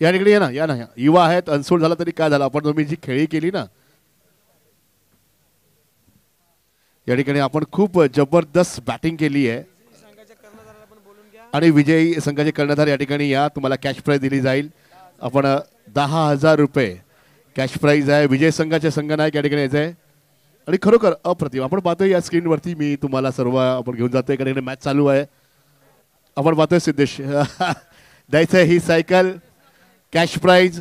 या तिकडे ये ना या ना या. युवा आहेत अनसोड झाला तरी काय झालं? आपण तुम्ही जी खेळी केली ना. या ठिकाणी आपण खूप जबरदस्त बॅटिंग केली आहे. आणि विजयी संघाचे कर्णधार या ठिकाणी या. तुम्हाला कॅश प्राईज दिली जाईल. आपण दहा हजार रुपये कॅश प्राईज आहे. विजय संघाचे संघनायक या ठिकाणी यायचं आहे. आणि खरोखर अप्रतिम. आपण पाहतोय या स्क्रीनवरती मी तुम्हाला सर्व आपण घेऊन जातोय. कारण मॅच चालू आहे. आपण पाहतोय सिद्धेश. द्यायचं आहे ही सायकल कॅश प्राईज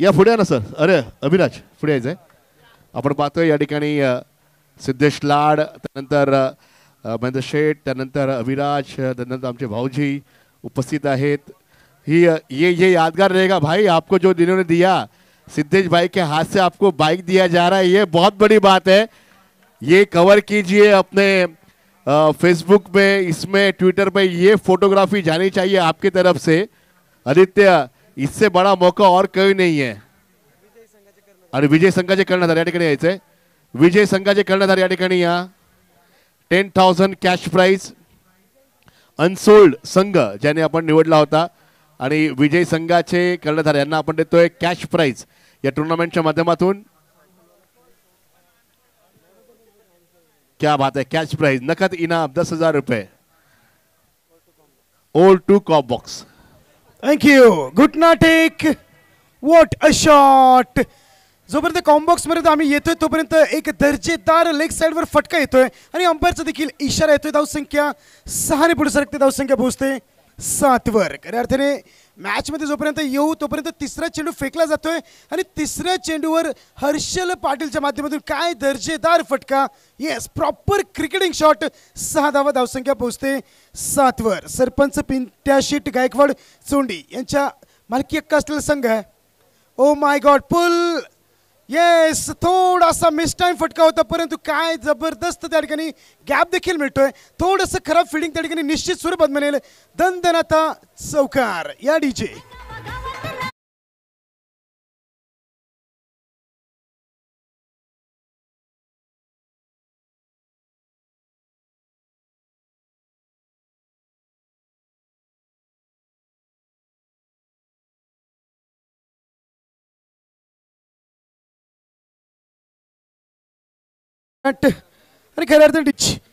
या पुढे ना सर अरे अभिराज पुढे यायचं आहे आपण सिद्धेश लाड महेंद्र शेठ अभिराज त्यानंतर आमचे भाऊजी उपस्थित आहेत. ही ये ये यादगार रहेगा. भाई, आपको जो जिन्होंने दिया, सिद्धेश भाई के हाथ से आपको बाइक दिया जा रहा है, ये बहुत बड़ी बात है. ये कवर कीजिए अपने फेसबुक में इसमें ट्विटर पे ये फोटोग्राफी जानी चाहिए आपकी तरफ से। आदित्य इससे बड़ा मौका और कोई नहीं है। आणि विजय संघाचे कर्णधार या ठिकाणी यायचंय विजय संघाचे कर्णधार या ठिकाणी या ten thousand cash prize unsold संघ ज्याने आपण निवडला होता। आणि विजय संघाचे कर्णधार यांना आपण देतोय कॅश प्राईज या टुर्नामेंटच्या माध्यमातून. क्या बात है कॅश प्राईज नकद इनाम दस हजार रुपये ओल्ड टू कॉप बॉक्स थँक यू गुड नाटेक वॉट अ शॉट जोपर्यंत कॉम्बॉक्समध्ये आम्ही येतोय तोपर्यंत एक दर्जेदार लेग साईडवर फटका येतोय. आणि अंपायरचा देखील इशारा येतोय. धावसंख्या सहाने पुढे सरकते धावसंख्या पोहोचते. सातवर खऱ्या अर्थाने मॅचमध्ये जोपर्यंत येऊ तोपर्यंत तिसरा चेंडू फेकला जातोय आणि तिसऱ्या चेंडूवर हर्षल पाटीलच्या माध्यमातून काय दर्जेदार फटका? येस प्रॉपर क्रिकेटिंग शॉट सहा धावा धावसंख्या पोहोचते. सातवर सरपंच पिंट्याशीट गायकवाड चोंडी यांच्या मालकी हक्क असलेला संघ आहे. Oh my God pull yes थोडासा मिसटाईम फटका होता परंतु काय जबरदस्त त्या ठिकाणी गॅप देखील मिळतोय. थोडंसं खराब फिल्डिंग त्या ठिकाणी निश्चित स्वरूपात मिळेल. दंदनाता चौकार या डीजे കട്ട്. അതിന് ടിച്ച്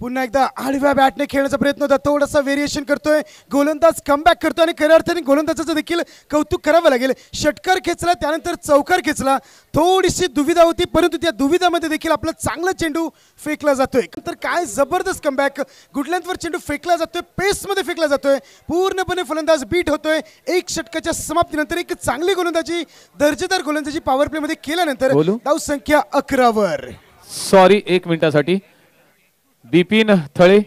पुन्हा एकदा आडव्या बॅटने खेळण्याचा प्रयत्न होता. थोडासा व्हेरिएशन करतोय. गोलंदाज कमबॅक करतोय आणि खऱ्या अर्थाने गोलंदाजाचं देखील कौतुक करावं लागेल. षटकार खेचला त्यानंतर चौकार खेचला. थोडीशी दुविधा होती परंतु त्या दुविधामध्ये देखील आपला चांगला चेंडू फेकला जातोय. तर काय जबरदस्त कमबॅक गुडलँडवर चेंडू फेकला जातोय पेसमध्ये फेकला जातोय. पूर्णपणे फलंदाज बीट होतोय. एक षटकाच्या समाप्तीनंतर एक चांगली गोलंदाजी दर्जेदार गोलंदाजी पॉवर प्लेमध्ये केल्यानंतर बोलू? धाव संख्या अकरावर. सॉरी एक मिनिटासाठी. बिपिन थळे.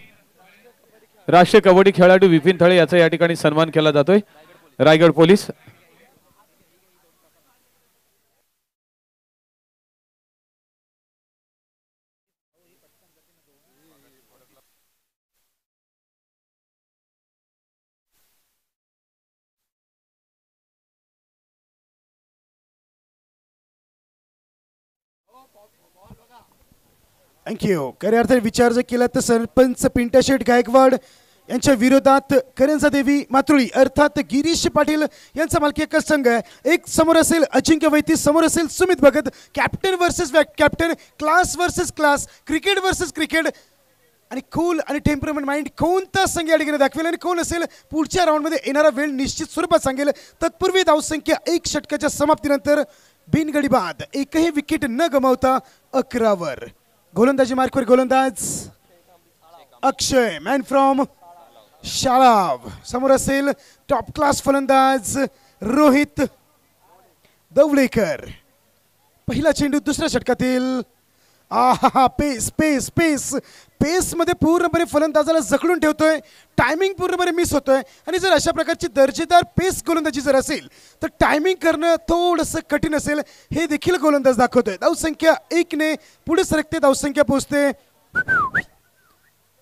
राष्ट्रीय कबड्डी खेळाडू विपिन थळे याचा या ठिकाणी सन्मान केला जातोय. रायगड पोलीस. थँक्यू खऱ्या अर्थाने विचार जर केला तर सरपंच पिंट्या शेठ गायकवाड यांच्या विरोधात करंजा देवी मातुळी अर्थात गिरीश पाटील यांचा मालकी एकच संघ आहे. एक समोर असेल अजिंक्य वैती समोर असेल Sumit Bhagat. Captain versus captain class versus class cricket versus cricket आणि कूल आणि टेम्परमेंट माइंड कोणता संघ या ठिकाणी दाखवेल आणि कोण असेल पुढच्या राऊंडमध्ये येणारा वेळ निश्चित स्वरूपात सांगेल. तत्पूर्वी धावसंख्या एक षटकाच्या समाप्तीनंतर बिनगडी बाद एकही विकेट न गमावता अकरावर. गोलंदाजी मार्कवर गोलंदाज अक्षय मॅन फ्रॉम शाळाव समोर असेल टॉप क्लास फलंदाज रोहित दवलेकर पहिला चेंडू दुसऱ्या षटकातील. आहा पेस पेस पेस पेस पेसमध्ये पूर्णपणे फलंदाजाला जखडून ठेवतोय. टायमिंग पूर्णपणे मिस होतोय. आणि जर अशा प्रकारची दर्जेदार पेस गोलंदाजी जर असेल तर टायमिंग करणं थोडंसं कठीण असेल. हे देखील गोलंदाज दाखवतोय. धावसंख्या एकने पुढे सरकते. धावसंख्या पोहोचते.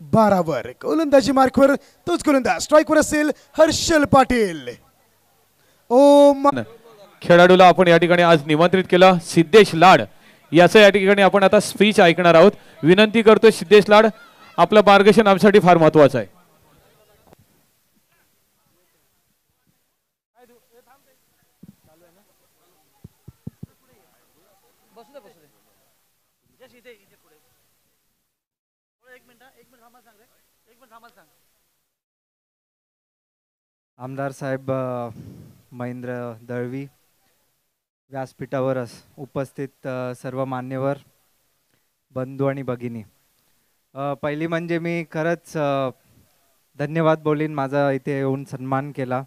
बारावर. गोलंदाजी मार्कवर तोच गोलंदाज. स्ट्राईकवर असेल हर्षल पाटील. ओ खेळाडूला आपण या ठिकाणी आज निमंत्रित केलं. सिद्धेश लाड. याचं या ठिकाणी आपण आता स्पीच ऐकणार आहोत. विनंती करतो सिद्धेश लाड आपलं मार्गदर्शन आमच्यासाठी फार महत्वाचं आहे. आमदार साहेब महेंद्र दळवी व्यासपीठावर अस- उपस्थित सर्व मान्यवर बंधू आणि भगिनी. पहिली म्हणजे मी खरंच धन्यवाद बोलीन माझा इथे येऊन सन्मान केला.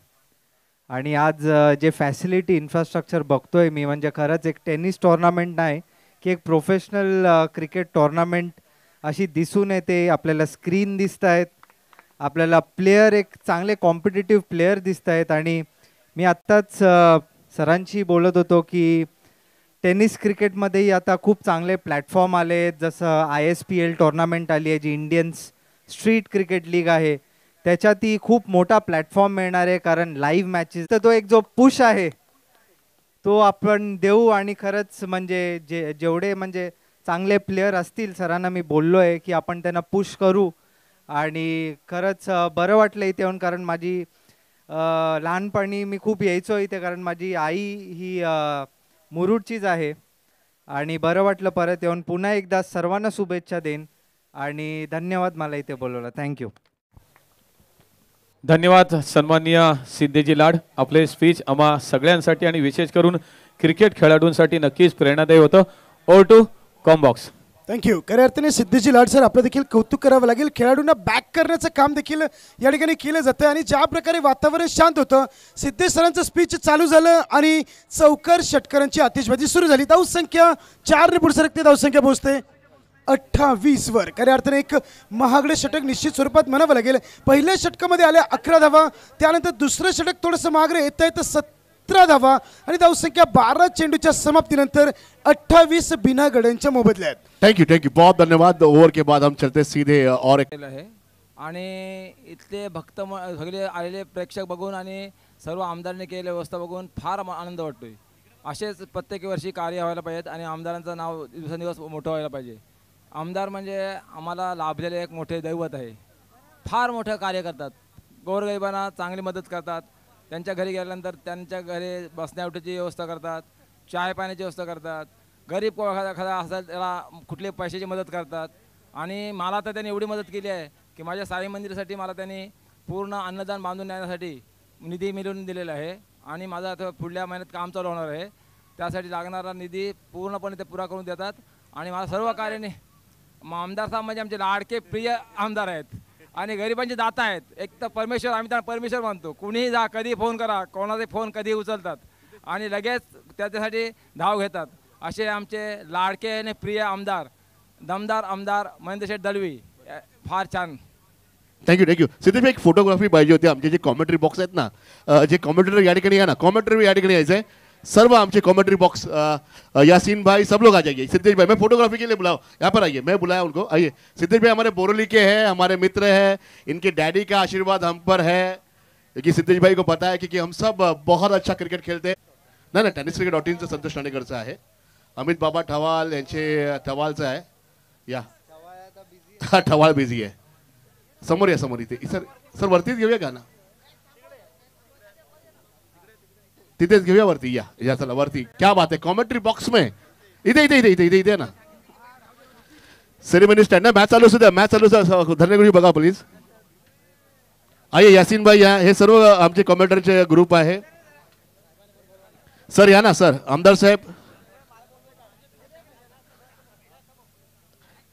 आणि आज जे फॅसिलिटी इन्फ्रास्ट्रक्चर बघतोय मी म्हणजे खरंच एक टेनिस टोर्नामेंट नाही की एक प्रोफेशनल क्रिकेट टोर्नामेंट अशी दिसून येते. आपल्याला स्क्रीन दिसत आहेत आपल्याला प्लेयर एक चांगले कॉम्पिटेटिव्ह प्लेयर दिसत आहेत आणि मी आत्ताच सरांशी बोलत होतो की टेनिस क्रिकेटमध्येही आता खूप चांगले प्लॅटफॉर्म आले आहेत जसं I S P L tournament आली आहे जी इंडियन्स स्ट्रीट क्रिकेट लीग आहे. त्याच्यातही खूप मोठा प्लॅटफॉर्म मिळणार आहे कारण लाईव्ह मॅचेस. तर तो एक जो पुश आहे तो आपण देऊ आणि खरंच म्हणजे जे जेवढे म्हणजे चांगले प्लेयर असतील सरांना मी बोललो आहे की आपण त्यांना पुश करू. आणि खरंच बरं वाटलं इथे येऊन कारण माझी लहानपणी मी खूप यायचो इथे कारण माझी आई ही मुरुडचीच आहे. आणि बरं वाटलं परत येऊन पुन्हा एकदा सर्वांना शुभेच्छा देईन. आणि धन्यवाद मला इथे बोलवलं. थँक्यू धन्यवाद सन्माननीय सिद्धेजी लाड. आपले स्पीच आम्हा सगळ्यांसाठी आणि विशेष करून क्रिकेट खेळाडूंसाठी नक्कीच प्रेरणादायी होतं. ओ टू कॉम्बॉक्स थँक्यू खऱ्या अर्थाने सिद्धीची लाट सर आपलं देखील कौतुक करावं लागेल. खेळाडूंना बॅक करण्याचं काम देखील या ठिकाणी केलं जातं आणि ज्या प्रकारे वातावरण शांत होतं सिद्धेश सरांचं स्पीच चालू झालं आणि चौकर षटकरांची आतिषबाजी सुरू झाली. धावसंख्या चारने पुढे सरकते धावसंख्या पोहोचते. अठ्ठावीस वर. खऱ्या अर्थाने एक महागडे षटक निश्चित स्वरूपात म्हणावं लागेल. पहिल्या षटकामध्ये आल्या अकरा धावा त्यानंतर दुसरं षटक थोडंसं महागडे येता येतं सतरा धावा आणि धावसंख्या बारा चेंडूच्या समाप्तीनंतर अठ्ठावीस बिना गड्यांच्या मोबदल्यात. थैंक यू थैंक यू बहुत धन्यवाद. ओवर के बाद हम चलते सीधे और एक केलं आहे. आणि इथले भक्त म- सगळे आलेले प्रेक्षक बघून आणि सर्व आमदारांनी केलेली व्यवस्था बघून फार आनंद वाटतोय. असेच प्रत्येक वर्षी कार्य व्हायला पाहिजेत आणि आमदारांचं नाव दिवसेंदिवस मोठं व्हायला पाहिजे. आमदार म्हणजे आम्हाला लाभलेले एक मोठे दैवत आहे. फार मोठं कार्य करतात. गोरगरिबांना चांगली मदत करतात. त्यांच्या घरी गेल्यानंतर त्यांच्या घरी बसण्याउठीची व्यवस्था करतात चाय पाण्याची व्यवस्था करतात गरीब एखादा एखादा असेल त्याला कुठली पैशाची मदत करतात. आणि मला तर त्यांनी एवढी मदत केली आहे की माझ्या साई मंदिरासाठी मला त्यांनी पूर्ण अन्नदान बांधून देण्यासाठी निधी मिळवून दिलेला आहे. आणि माझं आता पुढल्या महिन्यात काम चालू होणार आहे. त्यासाठी लागणारा निधी पूर्णपणे ते पुरा करून देतात. आणि मला सर्व कार्याने आमदार साहेब म्हणजे आमचे लाडके प्रिय आमदार आहेत. आणि गरिबांचे दाता आहेत. एक तर परमेश्वर आम्ही त्यांना परमेश्वर मानतो. कुणीही जा कधी फोन करा. कोणाचे फोन कधी उचलतात. आणि लगेच त्याच्यासाठी धाव घेतात. असे आमचे लाडके आणि प्रिय आमदार दमदार आमदार महेंद्रशेठ दळवी फार छान. थँक्यू थँक्यू सिद्धेश एक फोटोग्राफी पाहिजे होती. आमचे जे कॉमेंट्री बॉक्स आहेत ना जे कॉमेंटेटर या ठिकाणी या ना. कॉमेंट्री या ठिकाणी यायचं आहे सर्व आमचे कॉमेंट्री बॉक्स यासीन भाई सब लोग आ जाइए। सिद्धेश भाई मैं फोटोग्राफी के लिए बुलाओ यहाँ पर आइए मैं बुलाया उनको। आइए। सिद्धेश भाई हमारे बोरोली के हैं हमारे मित्र हैं इनके डैडी का आशीर्वाद हम पर है। क्योंकि सिद्धेश भाई को पता है क्योंकि हम सब बहुत अच्छा क्रिकेट खेलते हैं। नाही नाही टेनिस क्रिकेट डॉट इनचं संतोष ठाणेकरचं आहे अमित बाबा ठवाल यांचे ठवालचं आहे या। हा। ठवाळ बिझी आहे समोर या समोर इथे सर सर वरतीच घेऊया का तिथेच घेऊया वरती या. या चला वरती. क्या बात आहे कॉमेंट्री बॉक्स में. इथे इथे इथे इथे इथे इथे ना. सेरेमनी स्टँड ना मॅच चालू असू द्या मॅच चालू असू धन्यगुरी बघा प्लीज आइए यासीन भाई या हे सर्व आमचे कॉमेंटरचे ग्रुप आहे. सर या ना सर आमदार साहेब.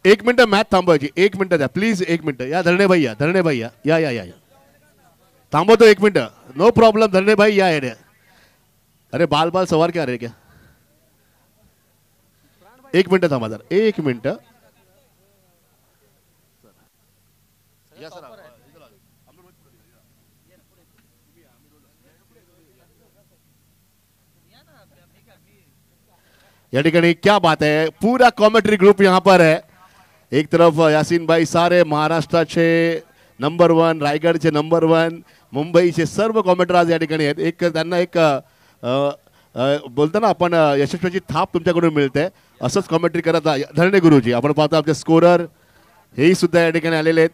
एक मिनिट मॅच थांबवायची. एक मिनिट द्या प्लीज एक मिनिट. या धरणे भाई या धरणे भाई या. या या या. थांबवतो एक मिनिट. नो प्रॉब्लेम धरणे भाई या येण्या अरे बाल बाल सवार क्या रहे क्या एक मिनिट थांबा जरा, एक मिनिट। क्या बात है, पूरा कॉमेंट्री ग्रुप यहाँ पर है। एक तरफ़ यासीन भाई सारे महाराष्ट्राचे नंबर वन रायगडचे नंबर वन मुंबईचे सर्व कॉमेंटर आज एक एक बोलताना बोलतो ना आपण यशस्वीची थाप तुमच्याकडून मिळते. असंच कॉमेंट्री करत आहे. धरणे गुरुजी आपण पाहतो आमचे स्कोरर हेही सुद्धा या ठिकाणी आलेले आहेत.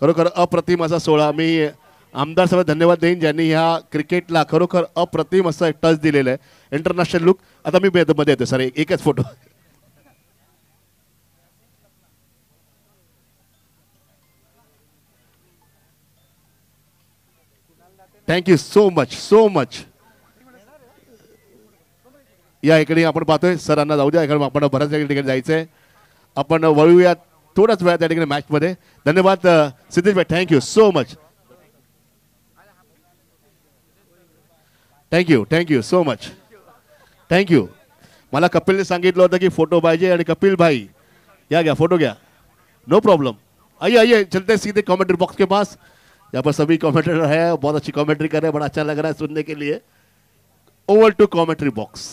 खरोखर अप्रतिम असा सोहळा. मी आमदार साहेब धन्यवाद देईन ज्यांनी ह्या क्रिकेटला खरोखर अप्रतिम असं टच दिलेलं आहे. इंटरनॅशनल लुक आता मी मध्ये येतो. सर एकच photo thank you so much so much या इकडे आपण पाहतोय सरांना जाऊ द्या. इकडे आपण बऱ्याच या ठिकाणी जायचंय. आपण वळूया थोड्याच वेळात त्या ठिकाणी मॅचमध्ये धन्यवाद सिद्धेश भाई. Thank you so much thank you thank you so much thank you मला कपिलने सांगितलं होतं की फ़ोटो पाहिजे आणि कपिल भाई, या गया फ़ोटो गया नो प्रॉब्लम आइए आइए चलते, सीधे कमेंट्री बॉक्स के पास. यहाँ पर सभी कमेंटेटर है बहुत अच्छी कमेंट्री कर रहे हैं बड़ा अच्छा लग रहा है सुनने के लिए। Over to commentary box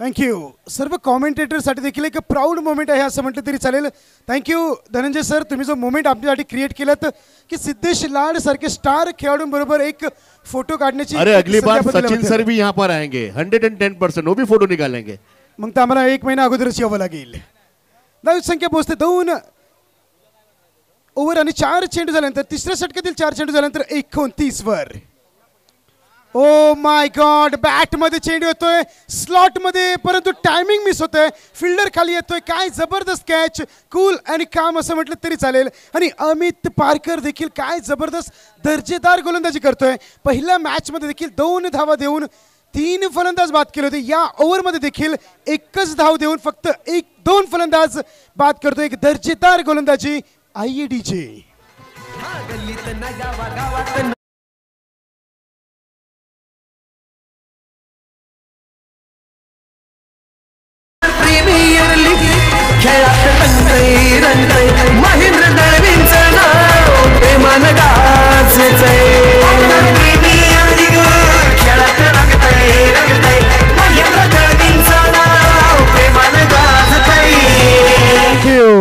thank you सर्व कॉमेंटेटरसाठी देखील एक प्राऊड मोमेंट आहे असं म्हटलं तरी चालेल। थँक्यू धनंजय सर तुम्ही जो मोमेंट आपल्यासाठी क्रिएट केलात की सिद्धेश लाड सारखे स्टार खेळाडूंबरोबर एक फ़ोटो काढण्याची अरे अगली बार सचिन सर भी यहाँ पर आएँगे हंड्रेड एंड टेन परसेंट वो भी फ़ोटो निकालेंगे। मग तर आम्हाला एक महिना अगोदरच यावं लागेल. दहावी संख्या पोहोचते दोन. ओव्हर आणि चार चेंडू झाल्यानंतर तिसऱ्या षटकातील चार चेंडू झाल्यानंतर एकोणतीस वर. ओ माय गॉड बॅटमध्ये चेंडू येतोय स्लॉटमध्ये परंतु टायमिंग मिस होतोय फिल्डर खाली येतोय काय जबरदस्त कॅच कूल आणि काम असं म्हटलं तरी चालेल. आणि अमित पारकर देखील काय जबरदस्त दर्जेदार गोलंदाजी करतोय. पहिल्या मॅच मध्ये देखील दोन धावा देऊन तीन फलंदाज बाद केले होते. या ओव्हरमध्ये देखील एकच धाव देऊन फक्त एक दोन फलंदाज बाद करतो एक दर्जेदार गोलंदाजी आय महेंद्र दळवींचं नाव प्रेमान गाजतय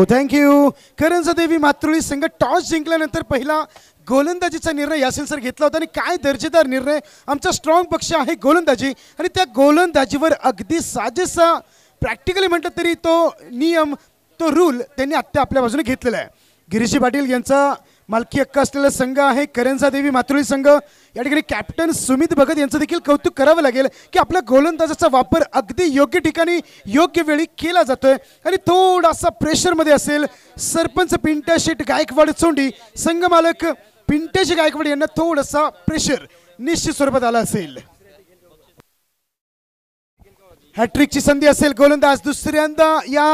थँक्यू करंजदेवी देवी मातृळी संघ टॉस जिंकल्यानंतर पहिला गोलंदाजीचा निर्णय यासिल सर घेतला होता. आणि काय दर्जेदार निर्णय. आमचा स्ट्रॉंग पक्ष आहे गोलंदाजी. आणि त्या गोलंदाजीवर अगदी साजेसा प्रॅक्टिकली म्हटलं तरी तो नियम तो रूल त्यांनी आत्ता आपल्या बाजूने घेतलेला आहे. गिरीशी पाटील यांचा मालकी हक्क असलेला संघ आहे करंजा देवी मातृळी संघ. या ठिकाणी कॅप्टन सुमित भगत यांचं देखील कौतुक करावं लागेल की आपल्या गोलंदाजाचा वापर अगदी योग्य ठिकाणी योग्य वेळी केला जातोय. आणि थोडासा प्रेशरमध्ये असेल सरपंच पिंट्या शेट गायकवाड चोंडी संघ मालक पिंट्याशी गायकवाड यांना थोडासा प्रेशर निश्चित स्वरूपात आला असेल. हॅट्रिकची संधी असेल गोलंदाज दुसऱ्यांदा या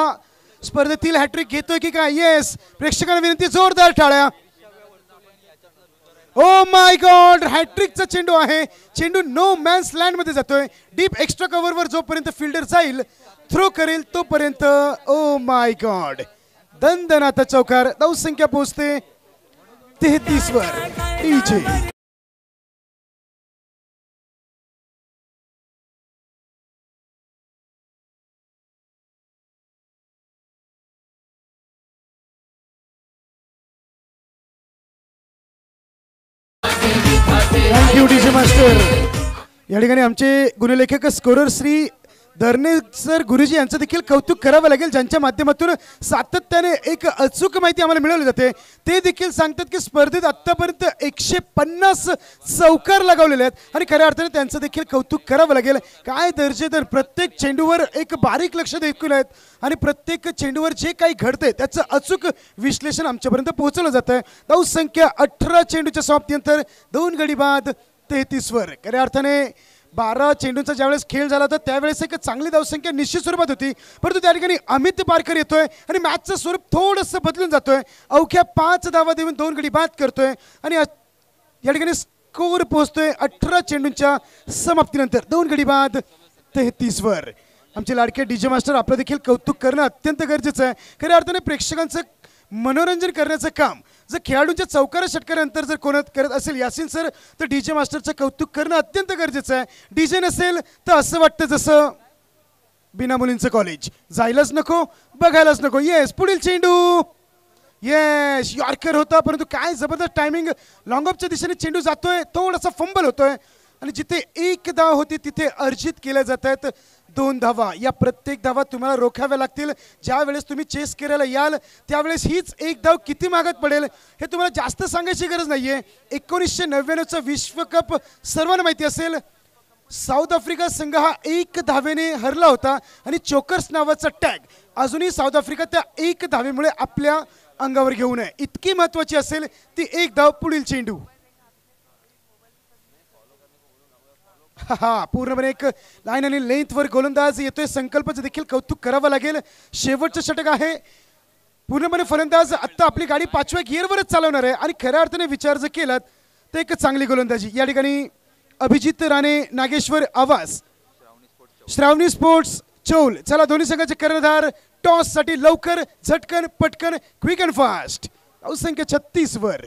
स्पर्धेतील हॅट्रिक घेतोय की काय? येस प्रेक्षकांना विनंती जोरदार टाळ्या. ओ माय गॉड हॅट्रिकचा चेंडू आहे. चेंडू नो मॅन्स लँडमध्ये जातोय. डीप एक्स्ट्रा कव्हरवर जोपर्यंत फिल्डर जाईल थ्रो करेल तोपर्यंत ओ माय गॉड दंदनाथ चौकार धाव संख्या पोहोचते तेहतीस वर डीजे डीजे मास्टर या ठिकाणी आमचे गुणलेखक स्कोरर श्री धरणे सर गुरुजी यांचं देखील कौतुक करावं लागेल ज्यांच्या माध्यमातून सातत्याने एक अचूक माहिती आम्हाला मिळवली जाते. ते देखील सांगतात की स्पर्धेत आत्तापर्यंत एकशे पन्नास चौकार लगावलेले आहेत आणि खऱ्या अर्थाने त्यांचं देखील कौतुक करावं लागेल. काय दर्जेदार प्रत्येक चेंडूवर एक बारीक लक्ष देखील आहेत आणि प्रत्येक चेंडूवर जे काही घडतंय त्याचं अचूक विश्लेषण आमच्यापर्यंत पोहोचवलं जातं आहे संख्या अठरा चेंडूच्या समाप्तीनंतर दोन गडी बाद तेहतीसवर खऱ्या अर्थाने बारा चेंडूंचा ज्यावेळेस खेळ झाला होता त्यावेळेस एक चांगली धावसंख्या निश्चित स्वरूपात होती. परंतु त्या ठिकाणी अमित पारकर येतोय आणि मॅचचं स्वरूप थोडंसं बदलून जातोय. अवघ्या पाच धावा देऊन दोन गडी बाद करतोय आणि या ठिकाणी स्कोर पोहोचतोय अठरा चेंडूंच्या समाप्तीनंतर. दोन गडी बाद तेहतीसवर आमचे लाडके डीजे मास्टर आपलं देखील कौतुक करणं अत्यंत गरजेचं आहे. खऱ्या अर्थाने प्रेक्षकांचं मनोरंजन करण्याचं काम जर खेळाडूंच्या चौकार षटकारानंतर जर कोणात करत असेल यासिन सर तर डीजे मास्टरचं कौतुक करणं अत्यंत गरजेचं आहे. डीजे नसेल तर असं वाटतं जसं बिना मुलींचं कॉलेज जायलाच नको बघायलाच नको. येस पुढील चेंडू. येस यॉर्कर होता परंतु काय जबरदस्त टायमिंग लॉंगअपच्या दिशेने चेंडू जातोय थोडासा फंबल होतोय. आणि जिथे एक धाव होती तिथे अर्जित केल्या जात आहेत. दोन धावा. या प्रत्येक धावा तुम्हाला रोखाव्या लागतील. ज्या वेळेस तुम्ही चेस करायला याल त्यावेळेस हीच एक धाव किती मागत पडेल हे तुम्हाला जास्त सांगायची गरज नाही आहे एकोणीसशे नव्याण्णवचा विश्वकप सर्वांना माहिती असेल. साऊथ आफ्रिका संघ हा एक धावेने हरला होता आणि चोकर्स नावाचा टॅग. अजूनही साऊथ आफ्रिका त्या एक धावेमुळे आपल्या अंगावर घेऊ नये. इतकी महत्वाची असेल ती एक धाव पुढील चेंडू. हा पूर्णपणे एक लाईन आणि लेंथवर गोलंदाज येतोय. संकल्पचं देखील कौतुक करावं लागेल. शेवटचं षटक आहे. पूर्णपणे फलंदाज आत्ता आपली गाडी पाचव्या गिअरवरच चालवणार आहे. आणि खऱ्या अर्थाने विचार जर केलात तर एक चांगली गोलंदाजी. या ठिकाणी अभिजित राणे नागेश्वर आवास श्रावणी स्पोर्ट्स चौल. चला दोन्ही संघाचे कर्णधार टॉससाठी लवकर झटकन पटकन क्विक अँड फास्ट संख्या छत्तीस वर.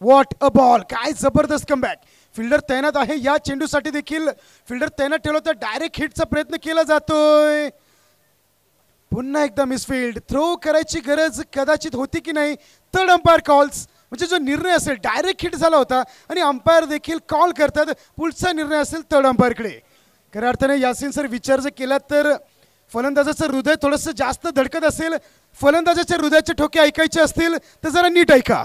वॉट अ बॉल काय जबरदस्त कमबॅक फिल्डर तैनात आहे. या चेंडूसाठी देखील फिल्डर तैनात ठेवला तर डायरेक्ट हिटचा प्रयत्न केला जातोय. पुन्हा एकदा मिसफिल्ड थ्रो करायची गरज कदाचित होती की नाही? तर अंपायर कॉल्स म्हणजे जो निर्णय असेल डायरेक्ट हिट झाला होता आणि अंपायर देखील कॉल करतात. पुढचा निर्णय असेल तड अंपायरकडे खऱ्या अर्थाने यासिन सर विचार जर केला तर फलंदाजाचं हृदय थोडंसं जास्त धडकत असेल. फलंदाजाच्या हृदयाचे ठोके ऐकायचे असतील तर जरा नीट ऐका.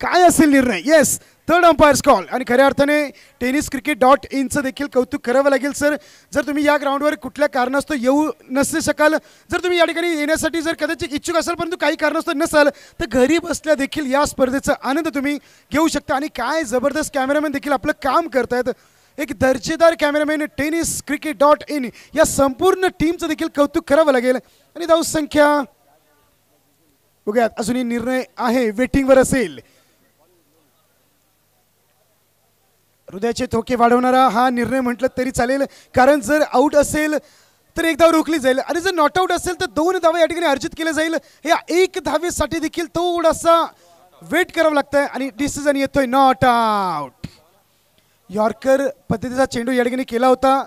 काय असेल निर्णय? येस थर्ड अंपायर्स कॉल आणि खऱ्या अर्थाने टेनिस क्रिकेट डॉट इनचं देखील कौतुक करावं लागेल सर जर तुम्ही या ग्राउंडवर कुठल्या कारणास्तव येऊ नसू शकाल जर तुम्ही या ठिकाणी येण्यासाठी जर कदाचित इच्छुक असाल परंतु काही कारणास्तव नसाल तर घरी बसल्या देखील या स्पर्धेचा आनंद तुम्ही घेऊ शकता. आणि काय जबरदस्त कॅमेरामॅन देखील आपलं काम करतायत. एक दर्जेदार cameraman tennis cricket dot in या संपूर्ण टीमचं देखील कौतुक करावं लागेल. आणि धावसंख्या बघूयात. अजूनही निर्णय आहे वेटिंगवर असेल. हृदयाचे ठोके वाढवणारा हा निर्णय म्हटलं तरी चालेल. कारण जर आऊट असेल तर एक धाव रोखली जाईल. आणि जर नॉट आऊट असेल तर दोन धावा या ठिकाणी अर्जित केले जाईल. या एक धावेसाठी देखील थोडासा वेट करावं लागतंय आणि डिसिजन येतोय नॉट आऊट यॉर्कर पद्धतीचा चेंडू या ठिकाणी केला होता.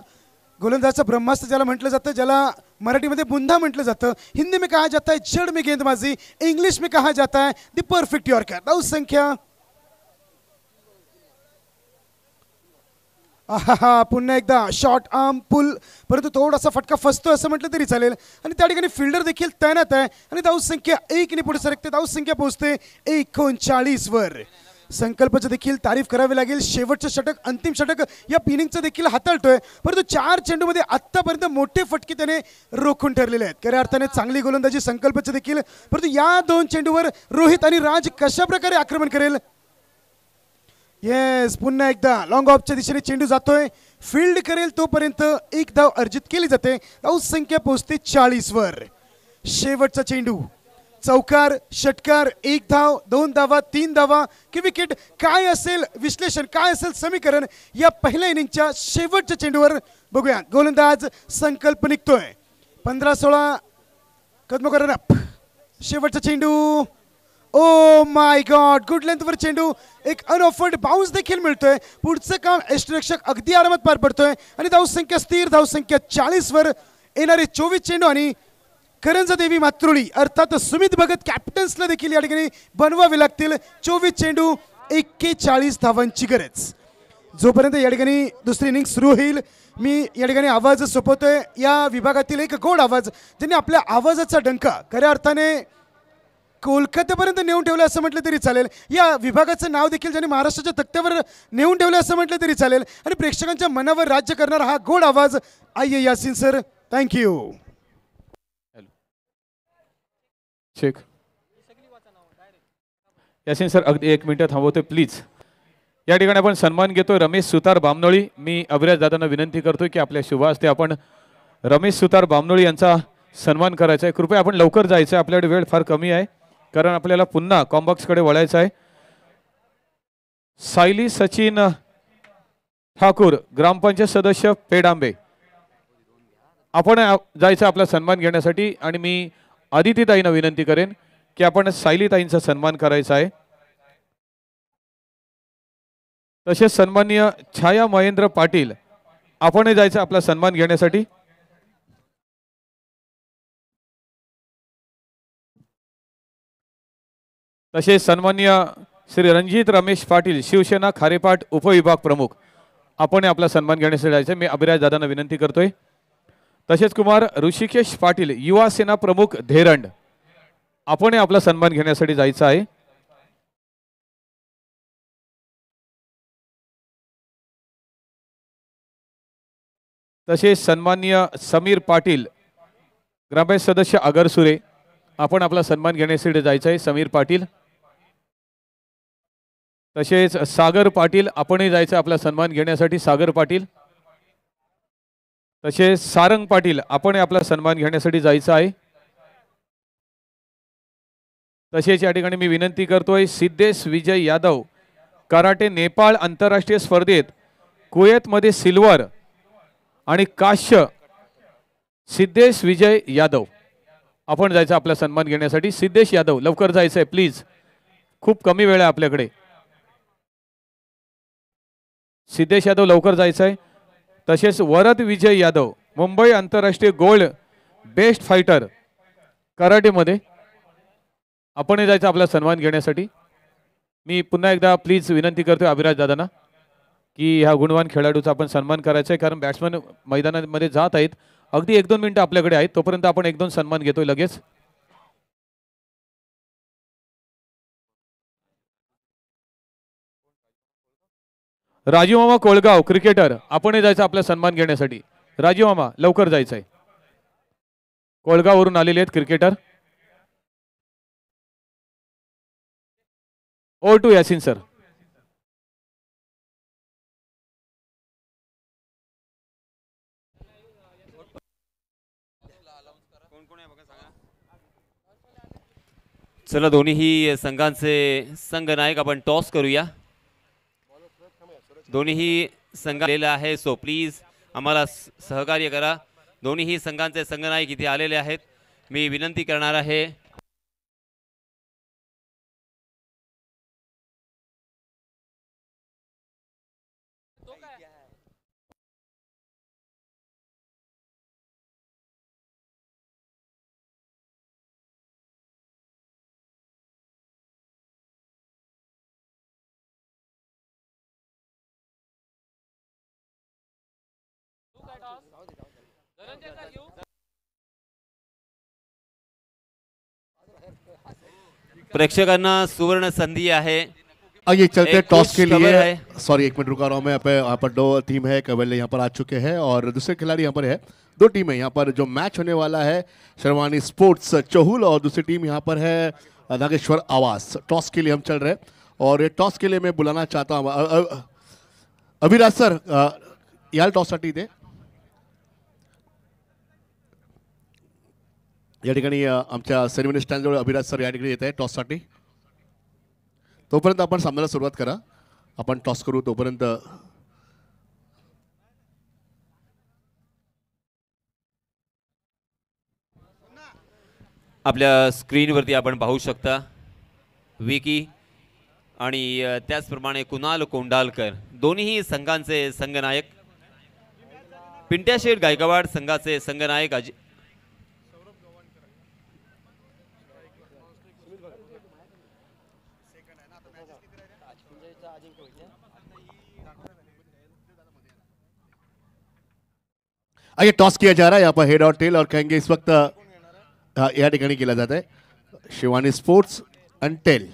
गोलंदाजचं ब्रह्मास्त्र ज्याला म्हटलं जातं ज्याला मराठीमध्ये बुंधा म्हटलं जातं. हिंदी में कहा जाता है जड़ में गेंदबाजी इंग्लिश में कहा जाता है दी परफेक्ट यॉर्कर. धाव संख्या आहा पुन्हा एकदा शॉर्ट आर्म पुल परंतु थोडासा फटका फसतो असं म्हटलं तरी चालेल. आणि त्या ठिकाणी फिल्डर देखील तैनात आहे. आणि धाव संख्या एकने पुढे सरकते. धाव संख्या पोहोचते एकोणचाळीस वर. देखील तारीफ करावी लागेल. शेवटचं षटक अंतिम षटक या पिनिंगचं देखील हाताळतोय. परंतु चार चेंडूमध्ये आत्तापर्यंत मोठे फटके त्याने रोखून ठरलेले आहेत. खऱ्या अर्थाने चांगली गोलंदाजी संकल्पचं देखील. परंतु या दोन चेंडूवर रोहित आणि राज कशा प्रकारे आक्रमण करेल? येस पुन्हा एकदा. लॉंग ऑफच्या दिशेने चेंडू जातोय. फील्ड करेल तोपर्यंत एक धाव अर्जित केली जाते. धाव संख्या पोहोचते चाळीस वर. शेवटचा चेंडू. चौकार षटकार एक धाव दोन धावा तीन धावा. की विकेट काय असेल विश्लेषण काय असेल समीकरण या पहिल्या इनिंगच्या शेवटच्या चेंडूवर बघूया गोलंदाज संकल्प निघतोय. पंधरा सोळा कदमकर रप शेवटचा चेंडू. ओ माय गॉड गुड लेंथवर चेंडू एक अनऑफर्ड बाउन्स देखील मिळतोय. पुढचं काम यष्टरक्षक अगदी आरामात पार पडतोय. आणि धावसंख्या स्थिर धावसंख्या चाळीसवर येणारे चोवीस चेंडू आणि करंजा देवी मातृळी अर्थात सुमित भगत कॅप्टन्सला देखील या ठिकाणी बनवावे लागतील. चोवीस चेंडू एक्केचाळीस धावांची गरज. जोपर्यंत या ठिकाणी दुसरी इनिंग सुरू होईल मी या ठिकाणी आवाज सोपवतोय. या विभागातील एक गोड आवाज ज्यांनी आपल्या आवाजाचा डंका खऱ्या अर्थाने कोलकात्यापर्यंत नेऊन ठेवलं असं म्हटलं तरी चालेल. या विभागाचं नाव देखील ज्यांनी महाराष्ट्राच्या तक्त्यावर नेऊन ठेवलं असं म्हटलं तरी चालेल. आणि प्रेक्षकांच्या मनावर राज्य करणारा हा गोड आवाज आय Yasin sir thank you Sheikh Yasin sir अगदी एक मिनिट थांबवतोय प्लीज या ठिकाणी आपण सन्मान घेतोय रमेश सुतार बामनोळी. मी अभिराज दादांना विनंती करतोय की आपल्या शुभ हस्ते आपण रमेश सुतार बामनोळी यांचा सन्मान करायचा आहे. कृपया आपण लवकर जायचं आहे. आपल्याकडे वेळ फार कमी आहे. कारण आपल्याला पुन्हा कॉम्बॉक्सकडे वळायचं आहे. सायली सचिन ठाकूर ग्रामपंचायत सदस्य पेडांबे. आपण जायचं आपला सन्मान घेण्यासाठी आणि मी आदितीताईंना विनंती करेन की आपण सायलीताईंचा सन्मान करायचा आहे. तसेच सन्माननीय छाया महेंद्र पाटील आपण जायचं आपला सन्मान घेण्यासाठी. तसेच सन्मान्य श्री रणजित रमेश पाटील शिवसेना खारेपाट उपविभाग प्रमुख आपण आपला सन्मान घेण्यासाठी जायचं मी अभिराज दादांना विनंती करतोय. तसेच कुमार ऋषिकेश पाटील युवा सेना प्रमुख धेरंड आपण आपला सन्मान घेण्यासाठी जायचं आहे. तसेच सन्मान्य समीर पाटील ग्रामपंचायत सदस्य आगरसुरे आपण आपला सन्मान घेण्यासाठी जायचं आहे. समीर पाटील तसेच सागर पाटील आपणही जायचं आपला सन्मान घेण्यासाठी. सागर पाटील. तसेच सारंग पाटील आपण आपला सन्मान घेण्यासाठी जायचं आहे. तसेच या ठिकाणी मी विनंती करतोय सिद्धेश विजय यादव कराटे नेपाळ आंतरराष्ट्रीय स्पर्धेत कुवेतमध्ये सिल्वर आणि काश्य सिद्धेश विजय यादव. आपण जायचं आपला सन्मान घेण्यासाठी. सिद्धेश यादव लवकर जायचं आहे प्लीज खूप कमी वेळ आहे आपल्याकडे. सिद्धेश यादव लवकर जायचं आहे तसेच वरद विजय यादव मुंबई आंतरराष्ट्रीय गोल्ड बेस्ट फायटर कराटेमध्ये. आपणही जायचं आपला सन्मान घेण्यासाठी. मी पुन्हा एकदा प्लीज विनंती करतो अभिराज दादांना की ह्या गुणवान खेळाडूचा आपण सन्मान करायचा आहे कारण बॅट्समन मैदानामध्ये जात आहेत. अगदी एक दोन मिनटं आपल्याकडे आहेत तोपर्यंत आपण एक दोन सन्मान घेतो लगेच. राजीव मामा कोळगाव क्रिकेटर आपणही जायचं आपला सन्मान घेण्यासाठी. राजीव मामा लवकर जायचं आहे कोळगाववरून आलेले आहेत cricketer. Over to Yasin sir. चला दोन्हीही संघांचे संघ नायक आपण टॉस करूया. दोन्हीही संघ आलेले आहे. सो प्लीज आम्हाला स- सहकार्य करा. दोन्हीही संघांचे संघनायक इथे आलेले आहेत. मी विनंती करणार आहे प्रेक्षकांना सुवर्ण संधी आहे. आइए चलते हैं टॉस के लिए. है। सॉरी एक मिनट रुका रहा हूँ मैं. यहाँ पर दो टीम है. कवल यहाँ पर आ चुके हैं और दूसरे खिलाड़ी यहाँ पर है. दो टीम है. यहाँ पर जो मैच होने वाला है शर्वानी स्पोर्ट्स चहुल और दूसरी टीम यहाँ पर है नागेश्वर आवास. टॉस के लिए हम चल रहे हैं और ये टॉस के लिए मैं बुलाना चाहता हूँ. अभिराज सर अ, टॉस टॉससाठी इथे या ठिकाणी आमच्या सेरेमनिस्टांजवळ अभिराज सर या ठिकाणी येत आहे टॉससाठी. तोपर्यंत आपण सामन्याला सुरुवात करा. आपण टॉस करू तोपर्यंत. आपल्या स्क्रीनवरती आपण पाहू शकता विकी आणि त्याचप्रमाणे कुणाल कोंडालकर. दोन्हीही संघांचे संघनायक. पिंट्या शेठ गायकवाड संघाचे संघनायक अजि आइए टॉस किया जा रहा है यहाँ पर हेड और टेल और कहेंगे इस वक्त या ठिकाणी केला जात आहे शिवानी स्पोर्ट्स अँड टेल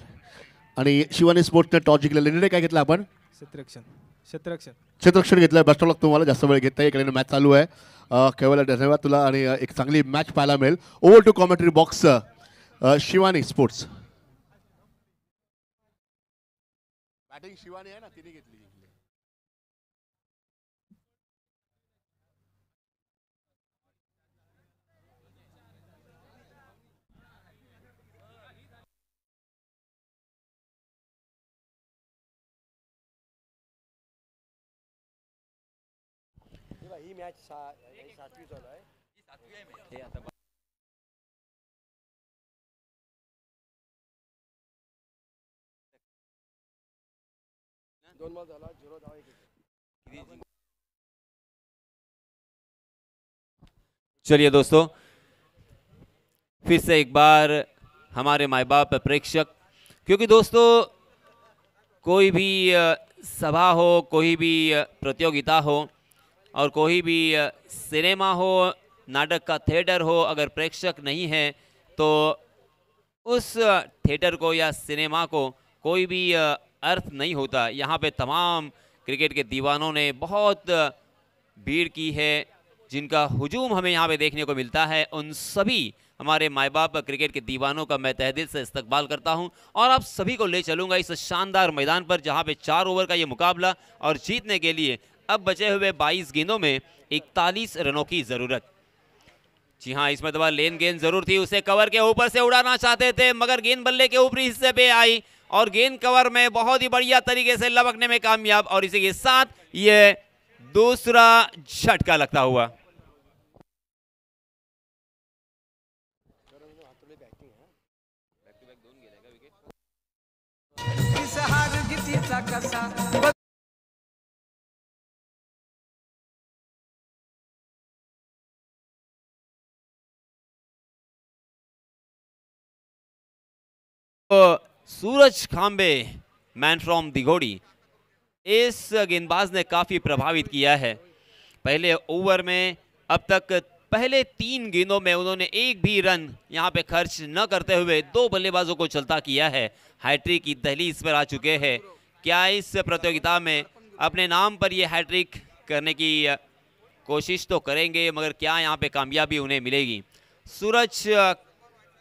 आणि शिवानी स्पोर्ट्सने टॉस जिंकलेला निर्णय काय घेतला आपण? शत्रक्षण शत्रक्षण क्षेत्ररक्षण घेतलं बेस्ट ऑफ लक तुम्हाला जास्त वेळ घेत नाही इकडे मॅच चालू आहे. केवळ धन्यवाद तुला आणि एक चांगली मॅच पाहायला मिळेल. Over to commentary box Shivani sports batting Shivani आहे ना तिने घेतली. चलिए दोस्तों फिर से एक बार हमारे माए बाप प्रेक्षक। क्योंकि दोस्तों कोई भी सभा हो कोई भी प्रतियोगिता हो और कोई भी सिनेमा हो, नाटक का थिएटर हो, अगर प्रेक्षक नहीं है तो उस थिएटर को या सिनेमा को कोई भी अर्थ नहीं होता। यहाँ पे तमाम क्रिकेट के दीवानों ने बहुत भीड़ की है, जिनका हुजूम हमें यहाँ पे देखने को मिलता है। उन सभी हमारे माए बाप क्रिकेट के दीवानों का मैं तहे से इस्तकबाल करता हूँ और आप सभी को ले चलूँगा इस शानदार मैदान पर, जहाँ पे चार ओवर का ये मुकाबला और जीतने के लिए अब बचे हुए 22 गेंदों में इकतालीस रनों की ज़रूरत। जी हाँ इसमें दबा लेन गेंद ज़रूर थी, उसे कवर के ऊपर से उड़ाना चाहते थे, मगर गेंद बल्ले के ऊपरी हिस्से पे आई और गेंद कवर में बहुत ही बढ़िया तरीके से लपकने में कामयाब और इसी के साथ ये दूसरा झटका लगता हुआ। तो सूरज खांबे मैन फ्रॉम दिघोड़ी। इस गेंदबाज ने काफ़ी प्रभावित किया है। पहले ओवर में, अब तक पहले तीन गेंदों में उन्होंने एक भी रन यहाँ पे खर्च न करते हुए दो बल्लेबाजों को चलता किया है। हैट्रिक की दहलीज पर आ चुके हैं। क्या इस प्रतियोगिता में अपने नाम पर ये हैट्रिक करने की कोशिश तो करेंगे, मगर क्या यहाँ पे कामयाबी उन्हें मिलेगी? सूरज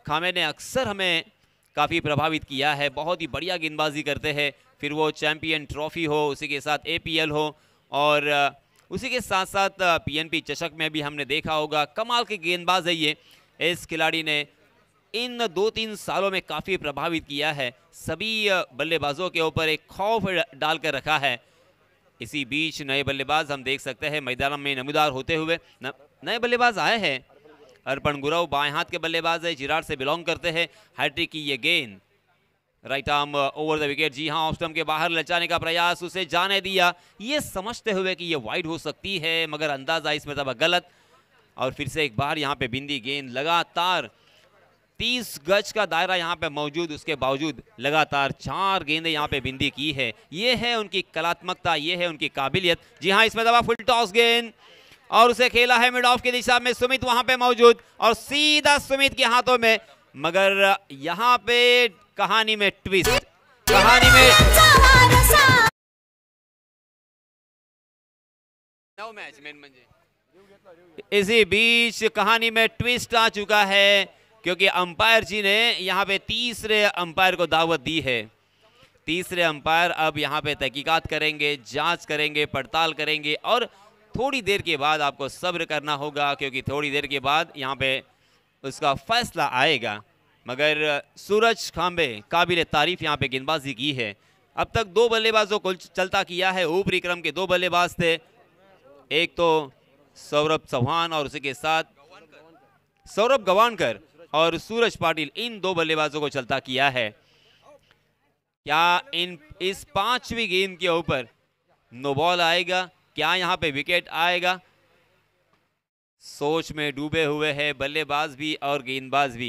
खामे ने अक्सर हमें काफ़ी प्रभावित किया है। बहुत ही बढ़िया गेंदबाजी करते हैं। फिर वो चैंपियन ट्रॉफी हो उसी के साथ एपीएल हो और उसी के साथ साथ पीएनपी चषक में भी हमने देखा होगा। कमाल के गेंदबाज है ये। इस खिलाड़ी ने इन दो तीन सालों में काफ़ी प्रभावित किया है। सभी बल्लेबाजों के ऊपर एक खौफ डाल कर रखा है। इसी बीच नए बल्लेबाज हम देख सकते हैं। मैदान में नमूदार होते हुए न, नए बल्लेबाज आए हैं। अर्पण गुरव, बाएँ हाथ के बल्लेबाज है जिराड से बिलोंग करते हैं। हैट्रिक की ये गेंद। Right arm over the wicket जी हाँ ऑफ़ के बाहर लचाने का प्रयास उसे जाने दिया। ये समझते हुए कि ये वाइड हो सकती है, मगर अंदाज़ा इसमें तब गलत। और फिर से एक बार यहाँ पे बिंदी गेंद, लगातार तीस गज का दायरा यहाँ पे मौजूद, उसके बावजूद लगातार चार गेंदें यहाँ पे बिंदी की है। ये है उनकी कलात्मकता, ये है उनकी काबिलियत। जी हाँ इसमें दबा फुल टॉस गेंद। और उसे खेला है मिड ऑफ़ की दिशा में सुमित वहाँ पे मौजूद और सीधा सुमित के हाथों में, मगर यहाँ पे कहानी में ट्विस्ट कहानी में नौ मैच मेन म्हणजे इसी बीच कहानी में ट्विस्ट आ चुका है, क्योंकि अंपायर जी ने यहाँ पे तीसरे अंपायर को दावत दी है। तीसरे अंपायर अब यहाँ पे तहकीकात करेंगे, जाँच करेंगे, पड़ताल करेंगे और थोड़ी देर के बाद आपको सब्र करना होगा, क्योंकि थोड़ी देर के बाद यहाँ पे उसका फैसला आएगा। मगर सूरज खांबे, काबिल तारीफ़ यहाँ पे गेंदबाजी की है। अब तक दो बल्लेबाजों को चलता किया है, ऊपरी क्रम के दो बल्लेबाज थे। एक तो सौरभ चौहान और उसी के साथ सौरभ गवानकर और सूरज पाटिल, इन दो बल्लेबाजों को चलता किया है। क्या इन, इस पांचवी गेंद के ऊपर नो बॉल आएगा? क्या यहाँ पे विकेट आएगा? सोच में डूबे हुए हैं बल्लेबाज भी और गेंदबाज भी।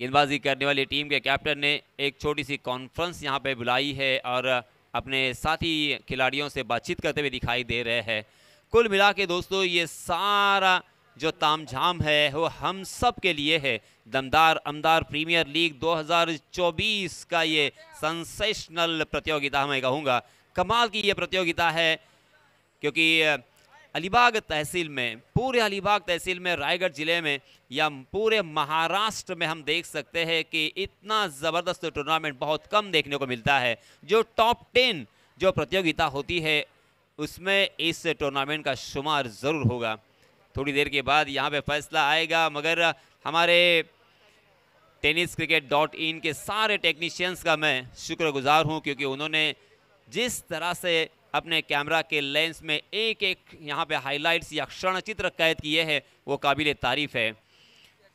गेंदबाजी करने वाली टीम के कैप्टन ने एक छोटी सी कॉन्फ्रेंस यहाँ पे बुलाई है और अपने साथी खिलाड़ियों से बातचीत करते हुए दिखाई दे रहे हैं। कुल मिला के दोस्तों, ये सारा जो तामझाम है, वो हम सब के लिए है। दमदार अमदार प्रीमियर लीग 2024 का ये सेंसेशनल प्रतियोगिता मैं कहूँगा। कमाल की ये प्रतियोगिता है, क्योंकि अलीबाग तहसील में, पूरे अलीबाग तहसील में, रायगढ़ ज़िले में, या पूरे महाराष्ट्र में हम देख सकते हैं कि इतना ज़बरदस्त टूर्नामेंट बहुत कम देखने को मिलता है। जो टॉप टेन जो प्रतियोगिता होती है, उसमें इस टूर्नामेंट का शुमार ज़रूर होगा। थोड़ी देर के बाद यहाँ पे फैसला आएगा, मगर हमारे टेनिस क्रिकेट डॉट इन के सारे टेक्नीशियंस का मैं शुक्रगुजार हूँ, क्योंकि उन्होंने जिस तरह से अपने कैमरा के लेंस में एक एक यहाँ पे हाइलाइट्स या क्षण चित्र कैद किए हैं, वो काबिल तारीफ़ है।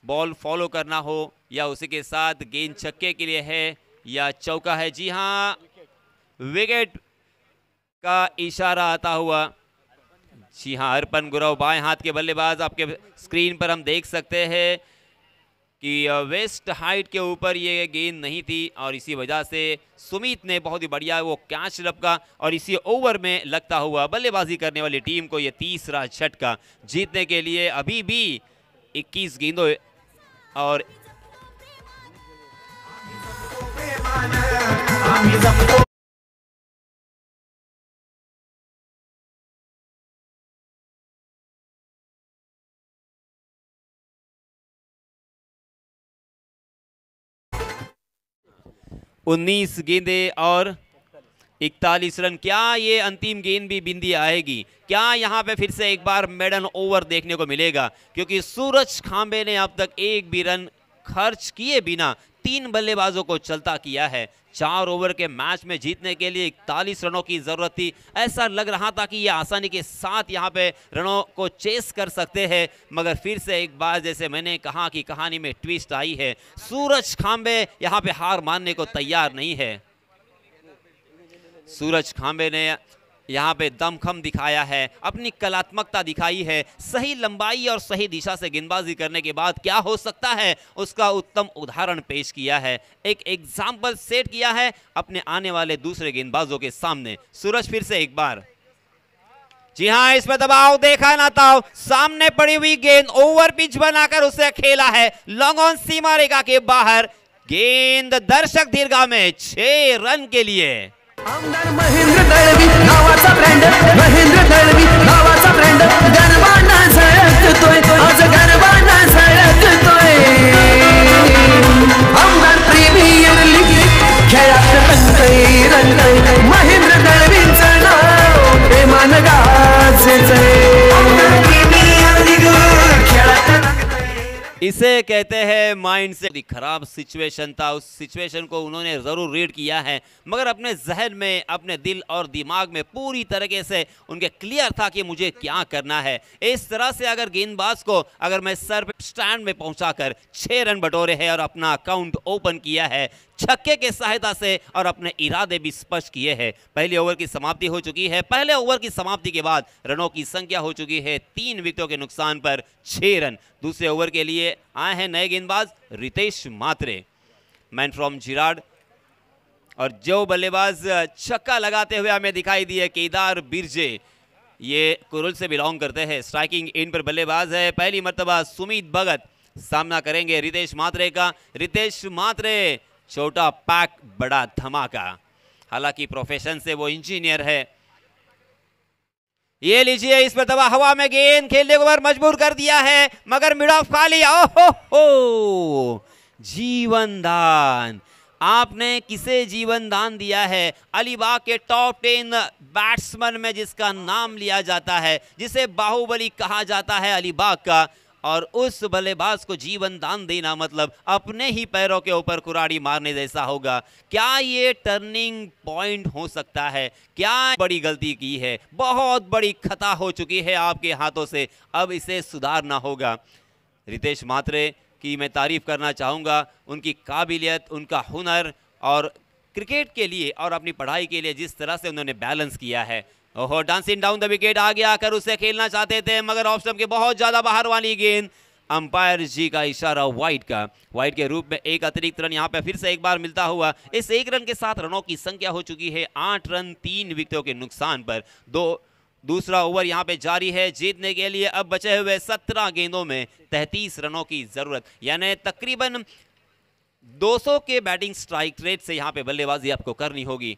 बॉल फॉलो करना हो या उसी के साथ गेंद छक्के के लिए है या चौका है, जी हाँ विकेट का इशारा आता हुआ। जी हाँ अर्पण गुरव बाएँ हाथ के बल्लेबाज आपके स्क्रीन पर हम देख सकते हैं। कि वेस्ट हाइट के ऊपर ये गेंद नहीं थी और इसी वजह से सुमित ने बहुत ही बढ़िया वो कैच लपका और इसी ओवर में लगता हुआ बल्लेबाजी करने वाली टीम को ये तीसरा झटका जीतने के लिए अभी भी 21 गेंदों और आम्ही जपतो उन्नीस गेंदे और इकतालीस रन। क्या ये अंतिम गेंद भी बिंदी आएगी? क्या यहाँ पे फिर से एक बार मेडन ओवर देखने को मिलेगा? क्योंकि सूरज खांबे ने अब तक एक भी रन खर्च किए बिना तीन बल्लेबाजों को चलता किया है। चार ओवर के मैच में जीतने के लिए इकतालीस रनों की ज़रूरत थी। ऐसा लग रहा था कि ये आसानी के साथ यहाँ पे रनों को चेस कर सकते हैं, मगर फिर से एक बार जैसे मैंने कहा कि कहानी में ट्विस्ट आई है। सूरज खांबे यहाँ पे हार मानने को तैयार नहीं है। सूरज खांबे ने यहाँ पे दमखम दिखाया है, अपनी कलात्मकता दिखाई है, सही लंबाई और सही दिशा से गेंदबाजी करने के बाद क्या हो सकता है, उसका उत्तम उदाहरण पेश किया है। एक एग्ज़ाम्पल सेट किया है अपने आने वाले दूसरे गेंदबाजों के सामने। सूरज फिर से एक बार। जी हाँ इसमें दबाव देखा ना था। सामने पड़ी हुई गेंद ओवर पिच बनाकर उसे खेला है। लॉन्ग ऑन सीमा रेखा के बाहर। गेंद दर्शक दीर्घा में छह रन के लिए। आमदार महेंद्र दळवी नावाचा ब्रँड महेंद्र दळवी नावाचा ब्रँड गरबाना झळकतोय आज गरबाना झळकतोय. आमदार प्रीमियर लीग खेळात रंगतय रंगतय. महेंद्र दळवींचं नाव प्रेमान गाजतय. इसे कहते हैं माइंड से खराब सिचुएशन था, उस सिचुएशन को उन्होंने ज़रूर रीड किया है, मगर अपने जहन में, अपने दिल और दिमाग में पूरी तरीके से उनके क्लियर था कि मुझे क्या करना है। इस तरह से अगर गेंदबाज को, अगर मैं सर स्टैंड में पहुंचाकर छह रन बटोरे हैं और अपना अकाउंट ओपन किया है छक्के के सहायता से और अपने इरादे भी स्पष्ट किए हैं। पहले ओवर की समाप्ति हो चुकी है। पहले ओवर की समाप्ति के बाद रनों की संख्या हो चुकी है। तीन विकेटों के नुकसान पर छह रन। दूसरे ओवर के लिए आए हैं नए गेंदबाज Ritesh Matre. Man from Gerard और जो बल्लेबाज छक्का लगाते हुए हमें दिखाई दिए, केदार बिरजे। ये कुरुल से बिलोंग करते हैं। स्ट्राइकिंग इन पर बल्लेबाज है। पहली मरतबा सुमित भगत। सामना करेंगे रितेश मात्रे का। रितेश मात्रे छोटा पैक बड़ा धमाका। हालाँकि प्रोफेशन से वो इंजीनियर है। ये लीजिए, इस पर दबा हवा में गेंद खेलने को मजबूर कर दिया है, मगर मिड ऑफ़ खाली। ओहो हो जीवन दान आपने किसे जीवन दान दिया है? अलीबाग के टॉप टेन बैट्समैन में जिसका नाम लिया जाता है, जिसे बाहुबली कहा जाता है अलीबाग का। और उस बल्लेबाज को जीवन दान देना मतलब अपने ही पैरों के ऊपर कुराड़ी मारने जैसा होगा। क्या ये टर्निंग पॉइंट हो सकता है? क्या बड़ी गलती की है? बहुत बड़ी खता हो चुकी है आपके हाथों से। अब इसे सुधारना होगा। रितेश मात्रे की मैं तारीफ़ करना चाहूँगा। उनकी काबिलियत, उनका हुनर और क्रिकेट के लिए और अपनी पढ़ाई के लिए जिस तरह से उन्होंने बैलेंस किया है। ओहो डांसिंग डाउन द विकेट आगे आकर उसे खेलना चाहते थे, मगर ऑफ़ स्टंप के बहुत ज़्यादा बाहर वाली गेंद। अंपायर जी का इशारा वाइट का। वाइट के रूप में एक अतिरिक्त रन यहाँ पे फिर से एक बार मिलता हुआ। इस एक रन के साथ रनों की संख्या हो चुकी है। आठ रन, तीन विकेटों के नुकसान पर। दो, दूसरा ओवर यहाँ पे जारी है जीतने के लिए। अब बचे हुए सत्रह गेंदों में तैतीस रनों की ज़रूरत। यानी तकरीबन 200 के बैटिंग स्ट्राइक रेट से यहाँ पे बल्लेबाजी आपको करनी होगी।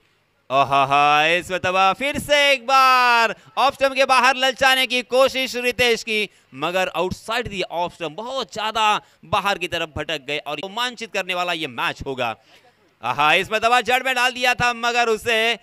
इस तबा फिर से एक बार। ऑफ़ स्टंप के बाहर ललचाने की कोशिश रितेश की, मगर आउटसाइड दी ऑफ़ स्टंप बहुत ज़्यादा बाहर की तरफ़ भटक गए और रोमांचित करने वाला ये मैच होगा। आहा इसमें दबा जड़ में डाल दिया था, मगर उसे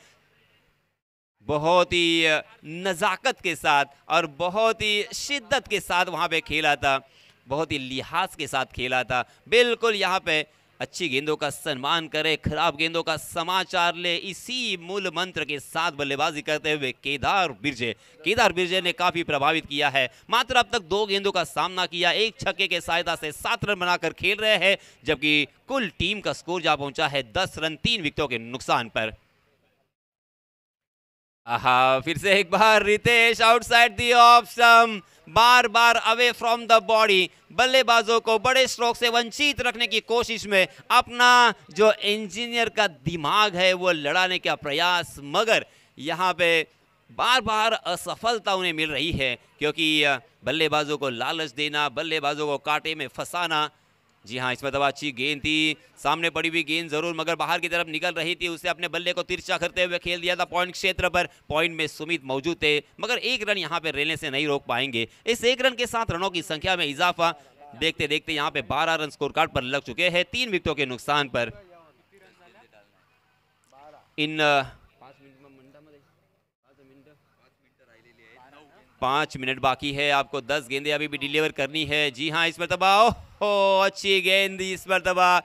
बहुत ही नज़ाकत के साथ और बहुत ही शिद्दत के साथ वहाँ पे खेला था, बहुत ही लिहाज के साथ खेला था। बिल्कुल यहाँ पे अच्छी गेंदों का सम्मान करे, खराब गेंदों का समाचार ले, इसी मूल मंत्र के साथ बल्लेबाजी करते हुए केदार बिरजे। केदार बिरजे ने काफ़ी प्रभावित किया है। मात्र अब तक दो गेंदों का सामना किया, एक छक्के के सहायता से सात रन बनाकर खेल रहे हैं, जबकि कुल टीम का स्कोर जा पहुँचा है दस रन, तीन विकेटों के नुकसान पर। आहा, फिर से एक बार रितेश आउटसाइड दी स्टंप बार बार अवे फ्रॉम द बॉडी बल्लेबाजों को बड़े स्ट्रोक से वंचित रखने की कोशिश में अपना जो इंजीनियर का दिमाग है, वो लड़ाने का प्रयास, मगर यहाँ पे बार बार असफलता उन्हें मिल रही है, क्योंकि बल्लेबाजों को लालच देना, बल्लेबाजों को कांटे में फंसाना जी हाँ इसमें दबा अच्छी गेंद थी। सामने पड़ी हुई गेंद ज़रूर, मगर बाहर की तरफ़ निकल रही थी। उसे अपने बल्ले को तिरछा करते हुए खेल दिया था पॉइंट क्षेत्र पर। पॉइंट में सुमित मौजूद थे, मगर एक रन यहाँ पे रेलने से नहीं रोक पाएँगे। इस एक रन के साथ रनों की संख्या में इजाफा। देखते देखते यहाँ पे 12 रन स्कोर कार्ड पर लग चुके हैं, तीन विकेटों के नुकसान पर। इन पाँच मिनट बाकी है, आपको दस गेंदे अभी भी डिलीवर करनी है। जी हाँ इस मरतबा, ओहो, अच्छी गेंद इस मरतबा।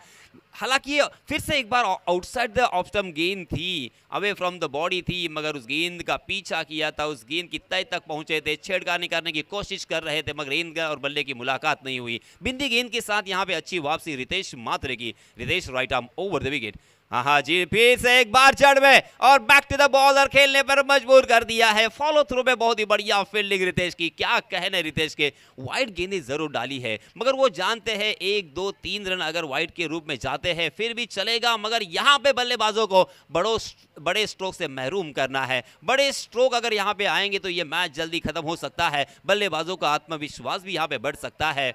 हालाँकि फिर से एक बार आउटसाइड द ऑफ़ गेंद थी अवे फ्रॉम द बॉडी थी, मगर उस गेंद का पीछा किया था, उस गेंद की तय तक पहुँचे थे, छेड़खानी करने की कोशिश कर रहे थे, मगर गेंद और बल्ले की मुलाकात नहीं हुई। बिंदी गेंद के साथ यहाँ पे अच्छी वापसी रितेश मात्रे की। Ritesh right arm over the wicket हाँ जी, फिर से एक बार चढ़ में और बैक टू द बॉलर खेलने पर मजबूर कर दिया है। फॉलो थ्रू में बहुत ही बढ़िया फील्डिंग रितेश की। क्या कहने रितेश के? वाइड गेंदें ज़रूर डाली है, मगर वो जानते हैं, एक, दो, तीन रन अगर वाइड के रूप में जाते हैं, फिर भी चलेगा, मगर यहाँ पे बल्लेबाजों को बड़ो बड़े स्ट्रोक से महरूम करना है। बड़े स्ट्रोक अगर यहाँ पे आएँगे तो ये मैच जल्दी खत्म हो सकता है। बल्लेबाजों का आत्मविश्वास भी यहाँ पे बढ़ सकता है।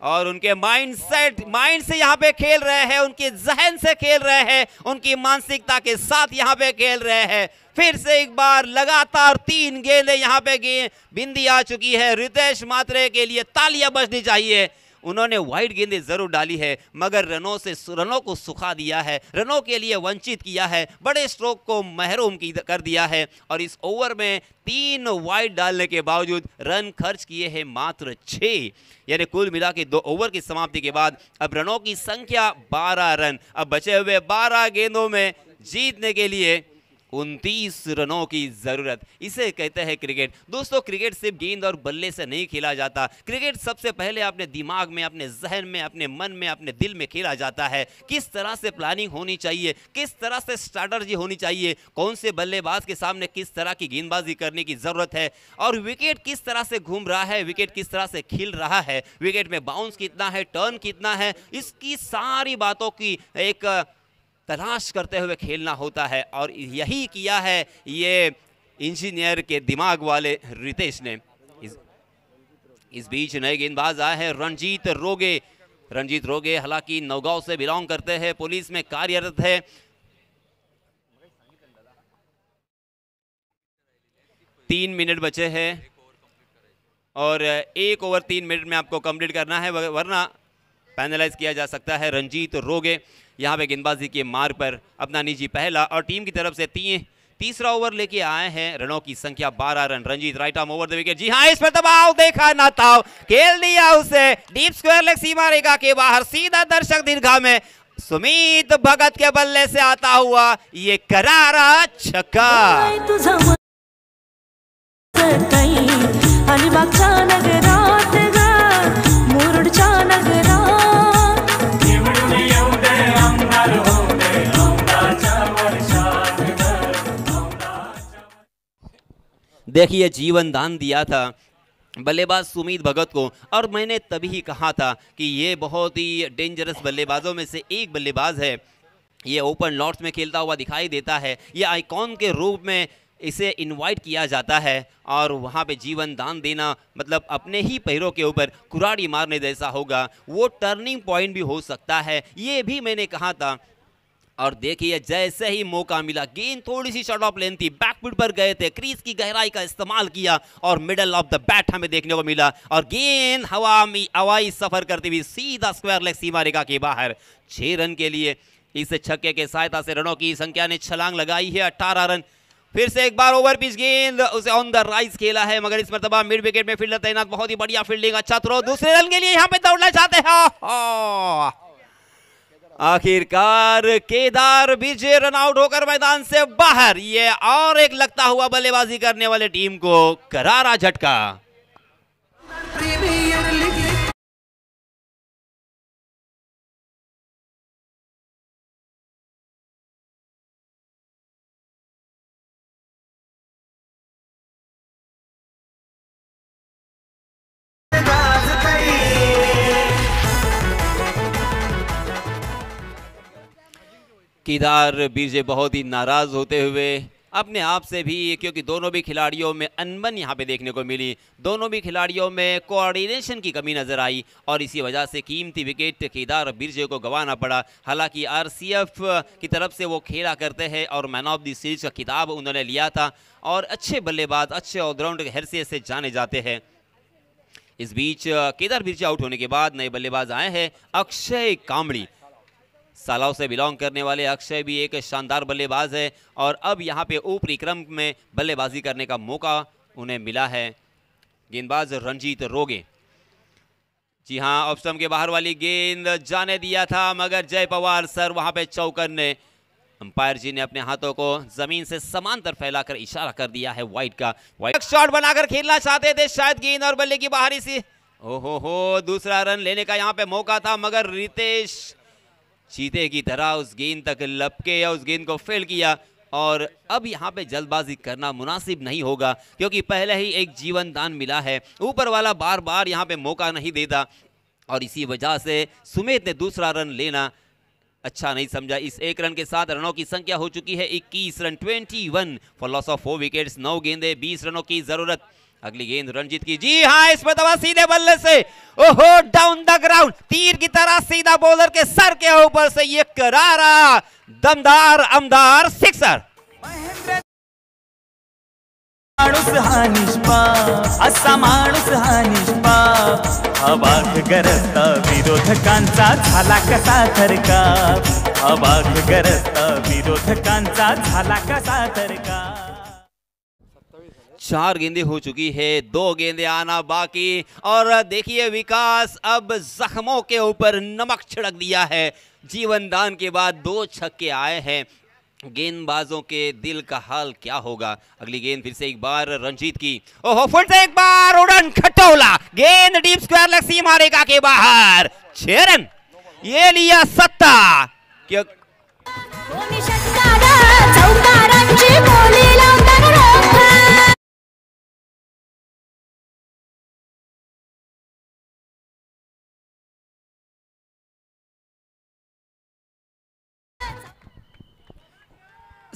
और उनके माइंड सेट माइंड से यहाँ पे खेल रहे हैं, उनके जहन से खेल रहे हैं, उनकी मानसिकता के साथ यहाँ पे खेल रहे हैं। फिर से एक बार लगातार तीन गेंदें यहाँ पे बिंदी आ चुकी है। रितेश मात्रे के लिए तालियाँ बजनी चाहिए। उन्होंने वाइड गेंदें ज़रूर डाली है, मगर रनों से रनों को सुखा दिया है, रनों के लिए वंचित किया है, बड़े स्ट्रोक को महरूम कर दिया है और इस ओवर में तीन वाइड डालने के बावजूद रन खर्च किए हैं मात्र छः यानी कुल मिला के दो ओवर की समाप्ति के बाद अब रनों की संख्या 12 रन, अब बचे हुए 12 गेंदों में जीतने के लिए उनतीस रनों की ज़रूरत। इसे कहते हैं क्रिकेट। दोस्तों, क्रिकेट सिर्फ़ गेंद और बल्ले से नहीं खेला जाता। क्रिकेट सबसे पहले अपने दिमाग में, अपने जहन में, अपने मन में, अपने दिल में खेला जाता है। किस तरह से प्लानिंग होनी चाहिए? किस तरह से स्ट्रैटर्जी होनी चाहिए? कौन से बल्लेबाज के सामने किस तरह की गेंदबाजी करने की ज़रूरत है? और विकेट किस तरह से घूम रहा है? विकेट किस तरह से खिल रहा है? विकेट में बाउंस कितना है? टर्न कितना है? इसकी सारी बातों की एक तलाश करते हुए खेलना होता है और यही किया है ये इंजीनियर के दिमाग वाले रितेश ने। इस, इस बीच नए गेंदबाज आए हैं रणजीत रोगे। रणजीत रोगे हालाँकि नौगांव से बिलोंग करते हैं पुलिस में कार्यरत है। तीन मिनट बचे हैं और एक ओवर तीन मिनट में आपको कंप्लीट करना है वरना पैनलाइज किया जा सकता है रंजीत रोगे। यहाँ पे गेंदबाजी के मार पर अपना निजी पहला और टीम की तरफ़ से तीन, तीसरा ओवर लेके आए हैं। रनों की संख्या 12 run. Ranjit right arm over the wicket. जी हाँ इस पर दबाव देखा ना था। खेल दिया उसे। डीप स्क्वायर लेग सीमा रेखा के बाहर। सीधा दर्शक दीर्घा में सुमित भगत के बल्ले से आता हुआ ये करारा छक्का। देखिए, जीवन दान दिया था, बल्लेबाज सुमित भगत को, और मैंने तभी कहा था कि ये बहुत ही डेंजरस बल्लेबाजों में से एक बल्लेबाज है। ये ओपन लॉट्स में खेलता हुआ दिखाई देता है। ये आइकॉन के रूप में इसे इनवाइट किया जाता है, और वहाँ पे जीवन दान देना मतलब अपने ही पैरों के ऊपर कुराड़ी मारने जैसा होगा। वो टर्निंग पॉइंट भी हो सकता है, ये भी मैंने कहा था। और देखिए, जैसे ही मौका मिला, गेंद थोड़ी सी शॉर्ट ऑफ़ लेंथ थी बैकफुट पर गए थे क्रीज की गहराई का इस्तेमाल किया और मिडल ऑफ़ द बैट हमें देखने को मिला और गेंद हवा में, हवाई सफ़र करती हुई सीधा स्क्वायर लेग सीमा रेखा के बाहर। छह रन के लिए इस छक्के के सहायता से रनों की संख्या ने छलांग लगाई है अट्ठारह रन। फिर से एक बार ओवर पिच गेंद उसे ऑन द राइज खेला है, मगर इस मरतबा मिड विकेट में फील्डर तैनात, बहुत ही बढ़िया फील्डिंग अच्छा थ्रो दूसरे रन के लिए यहाँ पे दौड़ना चाहते हैं। आखिरकार केदार विजय रन आउट होकर मैदान से बाहर। ये और एक लगता हुआ बल्लेबाजी करने वाले टीम को करारा झटका। केदार बीरजे बहुत ही नाराज़ होते हुए अपने आप से भी, क्योंकि दोनों भी खिलाड़ियों में अनबन यहाँ पे देखने को मिली। दोनों भी खिलाड़ियों में कोऑर्डिनेशन की कमी नज़र आई और इसी वजह से कीमती विकेट केदार बिरजे को गंवाना पड़ा। हालाँकि आरसीएफ की तरफ़ से वो खेला करते हैं और मैन ऑफ़ द सीरीज़ का किताब उन्होंने लिया था और अच्छे बल्लेबाज, अच्छे ऑलराउंडर हैसियत से जाने जाते हैं। इस बीच, केदार बिरजे आउट होने के बाद नए बल्लेबाज आए हैं, अक्षय कामड़ी। सालाव से बिलोंग करने वाले अक्षय भी एक शानदार बल्लेबाज है और अब यहाँ पे ऊपरी क्रम में बल्लेबाजी करने का मौका उन्हें मिला है। गेंदबाज रंजीत रोगे। जी हाँ स्टंप के बाहर वाली गेंद जाने दिया था, मगर जय पवार सर वहाँ पे चौकर ने। अंपायर जी ने अपने हाथों को ज़मीन से समांतर फैलाकर इशारा कर दिया है वाइट का। वाइट शॉट बनाकर खेलना चाहते थे शायद गेंद और बल्ले की बाहरी सी। ओहो हो दूसरा रन लेने का यहाँ पे मौका था, मगर रितेश चीते की तरह उस गेंद तक लपके या उस गेंद को फेल किया। और अब यहाँ पे जल्दबाजी करना मुनासिब नहीं होगा, क्योंकि पहले ही एक जीवन दान मिला है। ऊपर वाला बार बार यहाँ पे मौका नहीं देता, और इसी वजह से सुमित ने दूसरा रन लेना अच्छा नहीं समझा। इस एक रन के साथ रनों की संख्या हो चुकी है 21 run 21 for loss of four wickets, नौ गेंदे 20 रनों की ज़रूरत। अगली गेंद रंजीत की। जी हाँ इस दवा सीधे बल्ले से। ओहो डाउन द ग्राउंड तीर की तरह सीधा बॉलर के सर के ऊपर से ये करारा दमदार अमदार सिक्सर विरोधकांचा कसा कसा चार गेंदे हो चुकी है, दो गेंदे आना बाकी, और देखिए विकास, अब जख्मों के ऊपर नमक छिड़क दिया है। जीवन दान के बाद दो छक्के आए हैं। गेंदबाजों के दिल का हाल क्या होगा? अगली गेंद फिर से एक बार रंजीत की। ओहो, फिर से एक बार उड़न खटोला। गेंद डीप स्क्वायर लेग सीमा के बाहर। छह रन। ये लिया सत्ता। क्यों?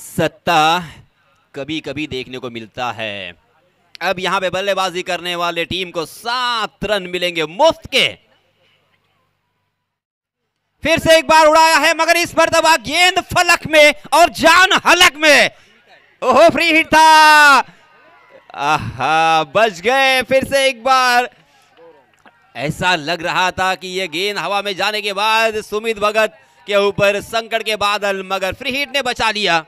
सत्ता कभी कभी देखने को मिलता है। अब यहाँ पे बल्लेबाजी करने वाले टीम को सात रन मिलेंगे मुफ़्त के। फिर से एक बार उड़ाया है, मगर इस पर दबा गेंद फलक में और जान हलक में। ओहो फ्री हिट था। आहा, बच गए फिर से एक बार। ऐसा लग रहा था कि यह गेंद हवा में जाने के बाद सुमित भगत के ऊपर संकट के बादल, मगर फ्री हिट ने बचा लिया।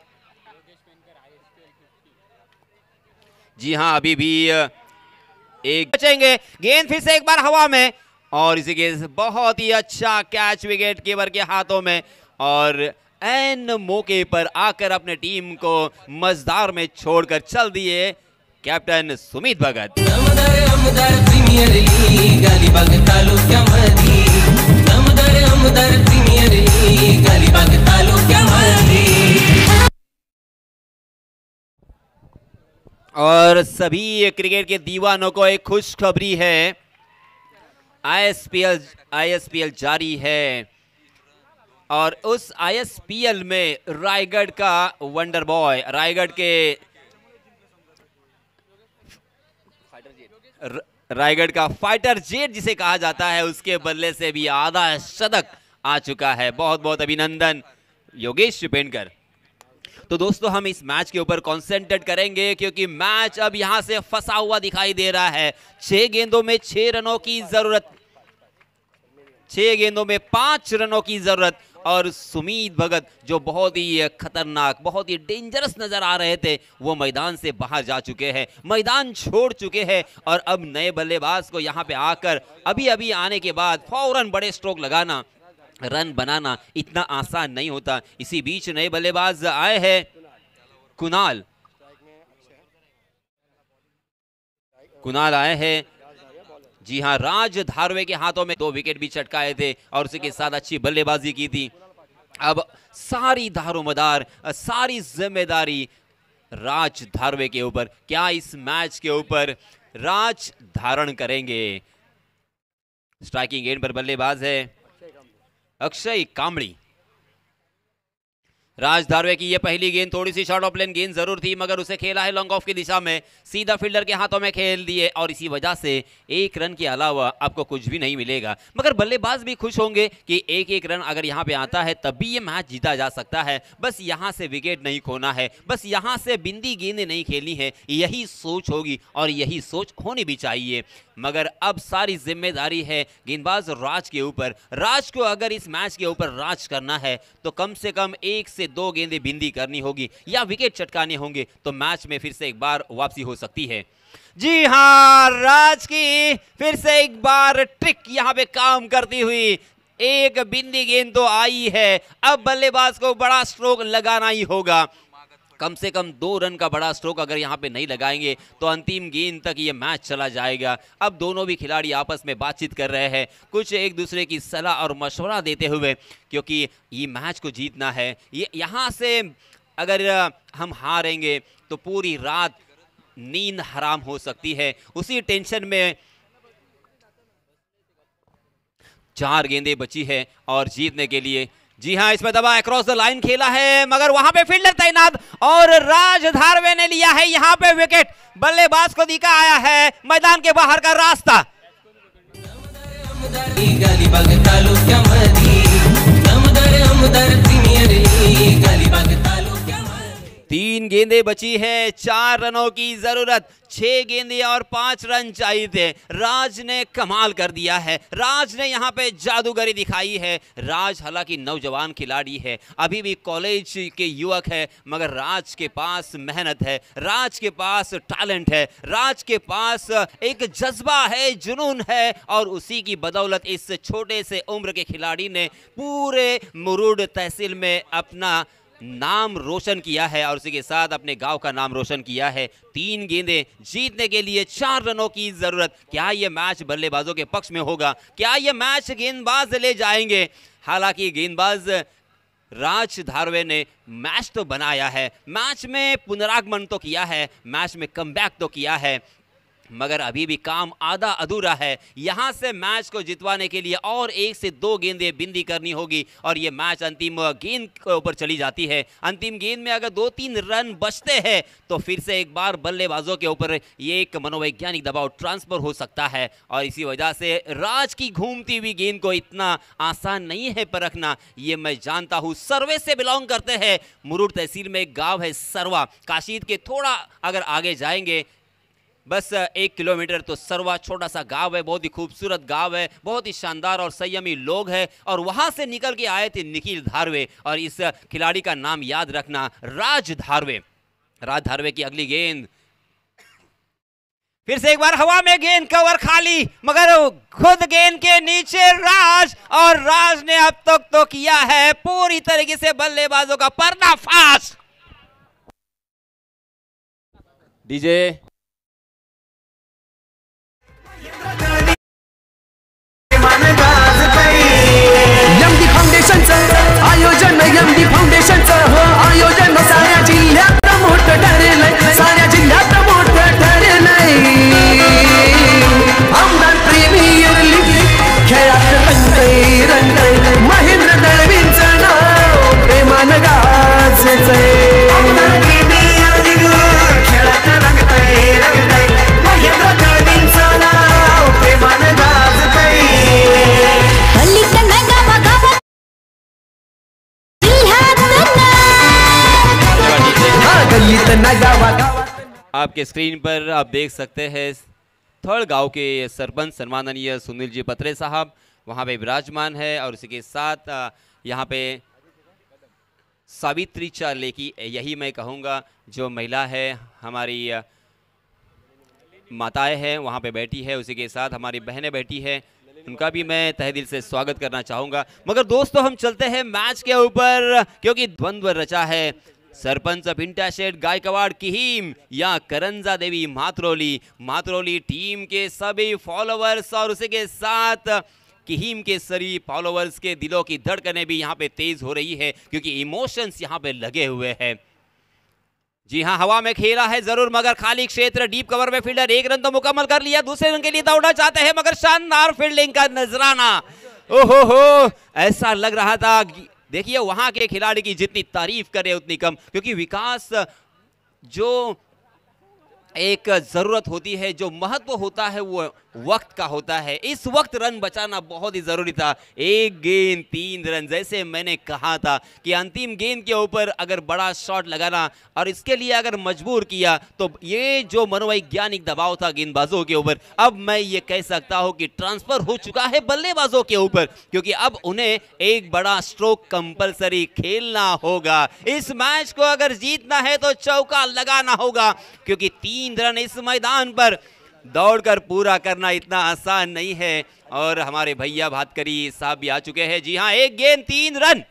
जी हाँ अभी भी एक बचेंगे। गेंद फिर से एक बार हवा में। और इसी के बहुत ही अच्छा कैच विकेट कीपर के हाथों में। और एन मौके पर आकर अपने टीम को मजदार में छोड़कर चल दिए कैप्टन सुमित भगत। दमदार और सभी क्रिकेट के दीवानों को एक खुशखबरी है। आईएसपीएल आईएसपीएल जारी है। और उस आईएसपीएल में रायगढ़ का वंडर बॉय रायगढ़ के रायगढ़ का फाइटर जेट जिसे कहा जाता है, उसके बदले से भी आधा शतक आ चुका है। बहुत बहुत अभिनंदन योगेश शुपेनकर तो दोस्तों, हम इस मैच के ऊपर कॉन्सेंट्रेट करेंगे क्योंकि मैच अब यहाँ से फंसा हुआ दिखाई दे रहा है। छह गेंदों में छह रनों की ज़रूरत। छह गेंदों में पाँच रनों की ज़रूरत। और सुमित भगत, जो बहुत ही खतरनाक, बहुत ही डेंजरस नज़र आ रहे थे, वो मैदान से बाहर जा चुके हैं। मैदान छोड़ चुके हैं। और अब नए बल्लेबाज को यहाँ पे आकर अभी अभी आने के बाद फ़ौरन बड़े स्ट्रोक लगाना रन बनाना इतना आसान नहीं होता। इसी बीच नए बल्लेबाज आए हैं कुणाल। कुणाल आए हैं। जी हाँ राज धारवे के हाथों में दो विकेट भी चटकाए थे और उसी के साथ अच्छी बल्लेबाजी की थी। अब सारी दारोमदार, सारी ज़िम्मेदारी राज धारवे के ऊपर। क्या इस मैच के ऊपर राज धारण करेंगे? स्ट्राइकिंग एंड पर बल्लेबाज है। અક્ષય કામળી. राज धारवे की ये पहली गेंद थोड़ी सी शॉर्ट ऑफ़ लेन गेंद ज़रूर थी, मगर उसे खेला है लॉन्ग ऑफ़ की दिशा में। सीधा फील्डर के हाथों में खेल दिए और इसी वजह से एक रन के अलावा आपको कुछ भी नहीं मिलेगा। मगर बल्लेबाज भी खुश होंगे कि एक एक रन अगर यहाँ पे आता है, तब भी ये मैच जीता जा सकता है। बस यहाँ से विकेट नहीं खोना है, बस यहाँ से बिंदी गेंदें नहीं खेलनी है, यही सोच होगी और यही सोच होनी भी चाहिए। मगर अब सारी ज़िम्मेदारी है गेंदबाज राज के ऊपर। राज को अगर इस मैच के ऊपर राज करना है तो कम से कम एक से दो गेंदें बिंदी करनी होगी या विकेट चटकाने होंगे तो मैच में फिर से एक बार वापसी हो सकती है। जी हाँ राज की फिर से एक बार ट्रिक यहाँ पे काम करती हुई। एक बिंदी गेंद तो आई है, अब बल्लेबाज को बड़ा स्ट्रोक लगाना ही होगा। कम से कम दो रन का बड़ा स्ट्रोक अगर यहाँ पे नहीं लगाएँगे तो अंतिम गेंद तक ये मैच चला जाएगा। अब दोनों भी खिलाड़ी आपस में बातचीत कर रहे हैं। कुछ एक दूसरे की सलाह और मशवरा देते हुए, क्योंकि ये मैच को जीतना है। ये यहाँ से अगर हम हारेंगे तो पूरी रात नींद हराम हो सकती है। उसी टेंशन में चार गेंदें बची है और जीतने के लिए जी हाँ इसमें दबा अक्रॉस द लाइन खेला है मगर वहाँ पे फील्डर तैनात और राज धारवे ने लिया है यहाँ पे विकेट बल्लेबाज को दिखा आया है मैदान के बाहर का रास्ता तीन गेंदें बची है, चार रनों की ज़रूरत। छह गेंदे और पाँच रन चाहिए थे। राज ने कमाल कर दिया है। राज ने यहाँ पे जादूगरी दिखाई है। राज हालाँकि नौजवान खिलाड़ी है। अभी भी कॉलेज के युवक है, मगर राज के पास मेहनत है। राज के पास टैलेंट है। राज के पास एक जज्बा है, जुनून है, और उसी की बदौलत इस छोटे से उम्र के खिलाड़ी ने पूरे मुरुड तहसील में अपना नाम रोशन किया है और उसी के साथ अपने गाँव का नाम रोशन किया है। तीन गेंदें जीतने के लिए चार रनों की ज़रूरत। क्या ये मैच बल्लेबाजों के पक्ष में होगा? क्या ये मैच गेंदबाज ले जाएँगे? हालाँकि गेंदबाज राज धारवे ने मैच तो बनाया है। मैच में पुनरागमन तो किया है, मैच में कमबैक तो किया है। मगर अभी भी काम आधा अधूरा है। यहाँ से मैच को जितवाने के लिए और एक से दो गेंदें बिंदी करनी होगी और ये मैच अंतिम गेंद के ऊपर चली जाती है। अंतिम गेंद में अगर दो तीन रन बचते हैं तो फिर से एक बार बल्लेबाजों के ऊपर ये एक मनोवैज्ञानिक दबाव ट्रांसफ़र हो सकता है और इसी वजह से राज की घूमती हुई गेंद को इतना आसान नहीं है परखना। ये मैं जानता हूँ, सर्वे से बिलोंग करते हैं। मुरुड तहसील में एक गाँव है सरवा। काशीद के थोड़ा अगर आगे जाएँगे बस एक किलोमीटर तो सरवा छोटा सा गाँव है, बहुत ही खूबसूरत गाँव है, बहुत ही शानदार और संयमी लोग हैं, और वहाँ से निकल के आए थे निखिल धारवे, और इस खिलाड़ी का नाम याद रखना राज धारवे। राज धारवे की अगली गेंद। फिर से एक बार हवा में गेंद, कवर खाली, मगर खुद गेंद के नीचे राज, और राज ने अब तक तो किया है पूरी तरीके से बल्लेबाजों का पर्दाफाश। डीजे आपके स्क्रीन पर आप देख सकते हैं थर्ड गाँव के सरपंच सम्माननीय सुनील जी पत्रे साहब, वहाँ पे विराजमान है और उसी के साथ यहाँ पे सावित्री चार्ले की यही मैं कहूँगा, जो महिला है, हमारी माताएँ हैं, वहाँ पे बैठी है, उसी के साथ हमारी बहनें बैठी है, उनका भी मैं तहे दिल से स्वागत करना चाहूँगा। मगर दोस्तों, हम चलते हैं मैच के ऊपर, क्योंकि द्वंद्व रचा है सरपंच पिंटा शेठ गायकवाड़ किहीम या करंजा देवी मातरोली। मातरोली टीम के सभी फॉलोअर्स और उसी के साथ किहीम के सभी फॉलोअर्स के दिलों की धड़कनें भी यहाँ पे तेज हो रही है, क्योंकि इमोशंस यहाँ पे लगे हुए हैं। जी हाँ हवा में खेला है ज़रूर, मगर खाली क्षेत्र डीप कवर में फील्डर एक रन तो मुकम्मल कर लिया, दूसरे रन के लिए दौड़ना चाहते हैं, मगर शानदार फील्डिंग का नजराना। ओहो हो, ऐसा लग रहा था देखिए वहाँ के खिलाड़ी की जितनी तारीफ़ करें उतनी कम क्योंकि विकास जो एक ज़रूरत होती है, जो महत्व होता है, वो वक्त का होता है। इस वक्त रन बचाना बहुत ही ज़रूरी था। एक गेंद, तीन रन, जैसे मैंने कहा था कि अंतिम गेंद के ऊपर अगर बड़ा शॉट लगाना और इसके लिए अगर मजबूर किया तो ये जो मनोवैज्ञानिक दबाव था गेंदबाजों के ऊपर, अब मैं ये कह सकता हूँ कि ट्रांसफ़र हो चुका है बल्लेबाजों के ऊपर, क्योंकि अब उन्हें एक बड़ा स्ट्रोक कंपलसरी खेलना होगा। इस मैच को अगर जीतना है तो चौका लगाना होगा, क्योंकि तीन रन इस मैदान पर। दौड़कर पूरा करना इतना आसान नहीं है। और हमारे भैया भातकरी साहब भी आ चुके हैं। जी हाँ एक गेंद तीन रन।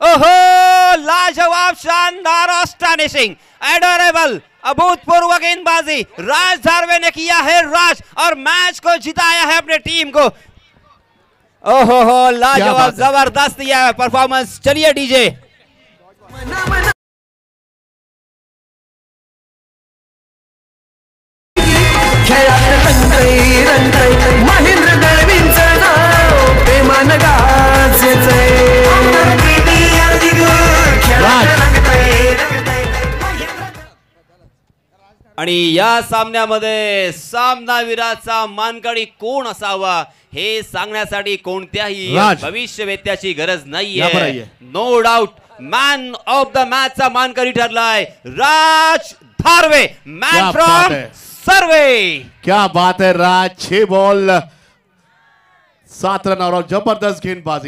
ओहो लाजवाब शानदार ऑस्टानिशिंग एडोरेबल अभूतपूर्व गेंदबाजी। राज धारवे ने किया है राज और मैच को जिताया है अपने टीम को। ओहो हो लाजवाब ज़बरदस्त दिया है परफॉर्मेंस चलिए डीजे। महेंद्र दळवींचं नाव प्रेमानं गाजतय आणि या सामन्यामध्ये सामनावीराचा मानकडी कोण असावा हे सांगण्यासाठी कोणत्याही राज. भविष्यवेत्याची गरज नाहीये. No doubt man of the मॅचचा मानकरी ठरलाय राज धारवे मॅन फ्रॉम. सर्वे। क्या बात है राज छह बॉल। सात रन और ज़बरदस्त गेंदबाजी।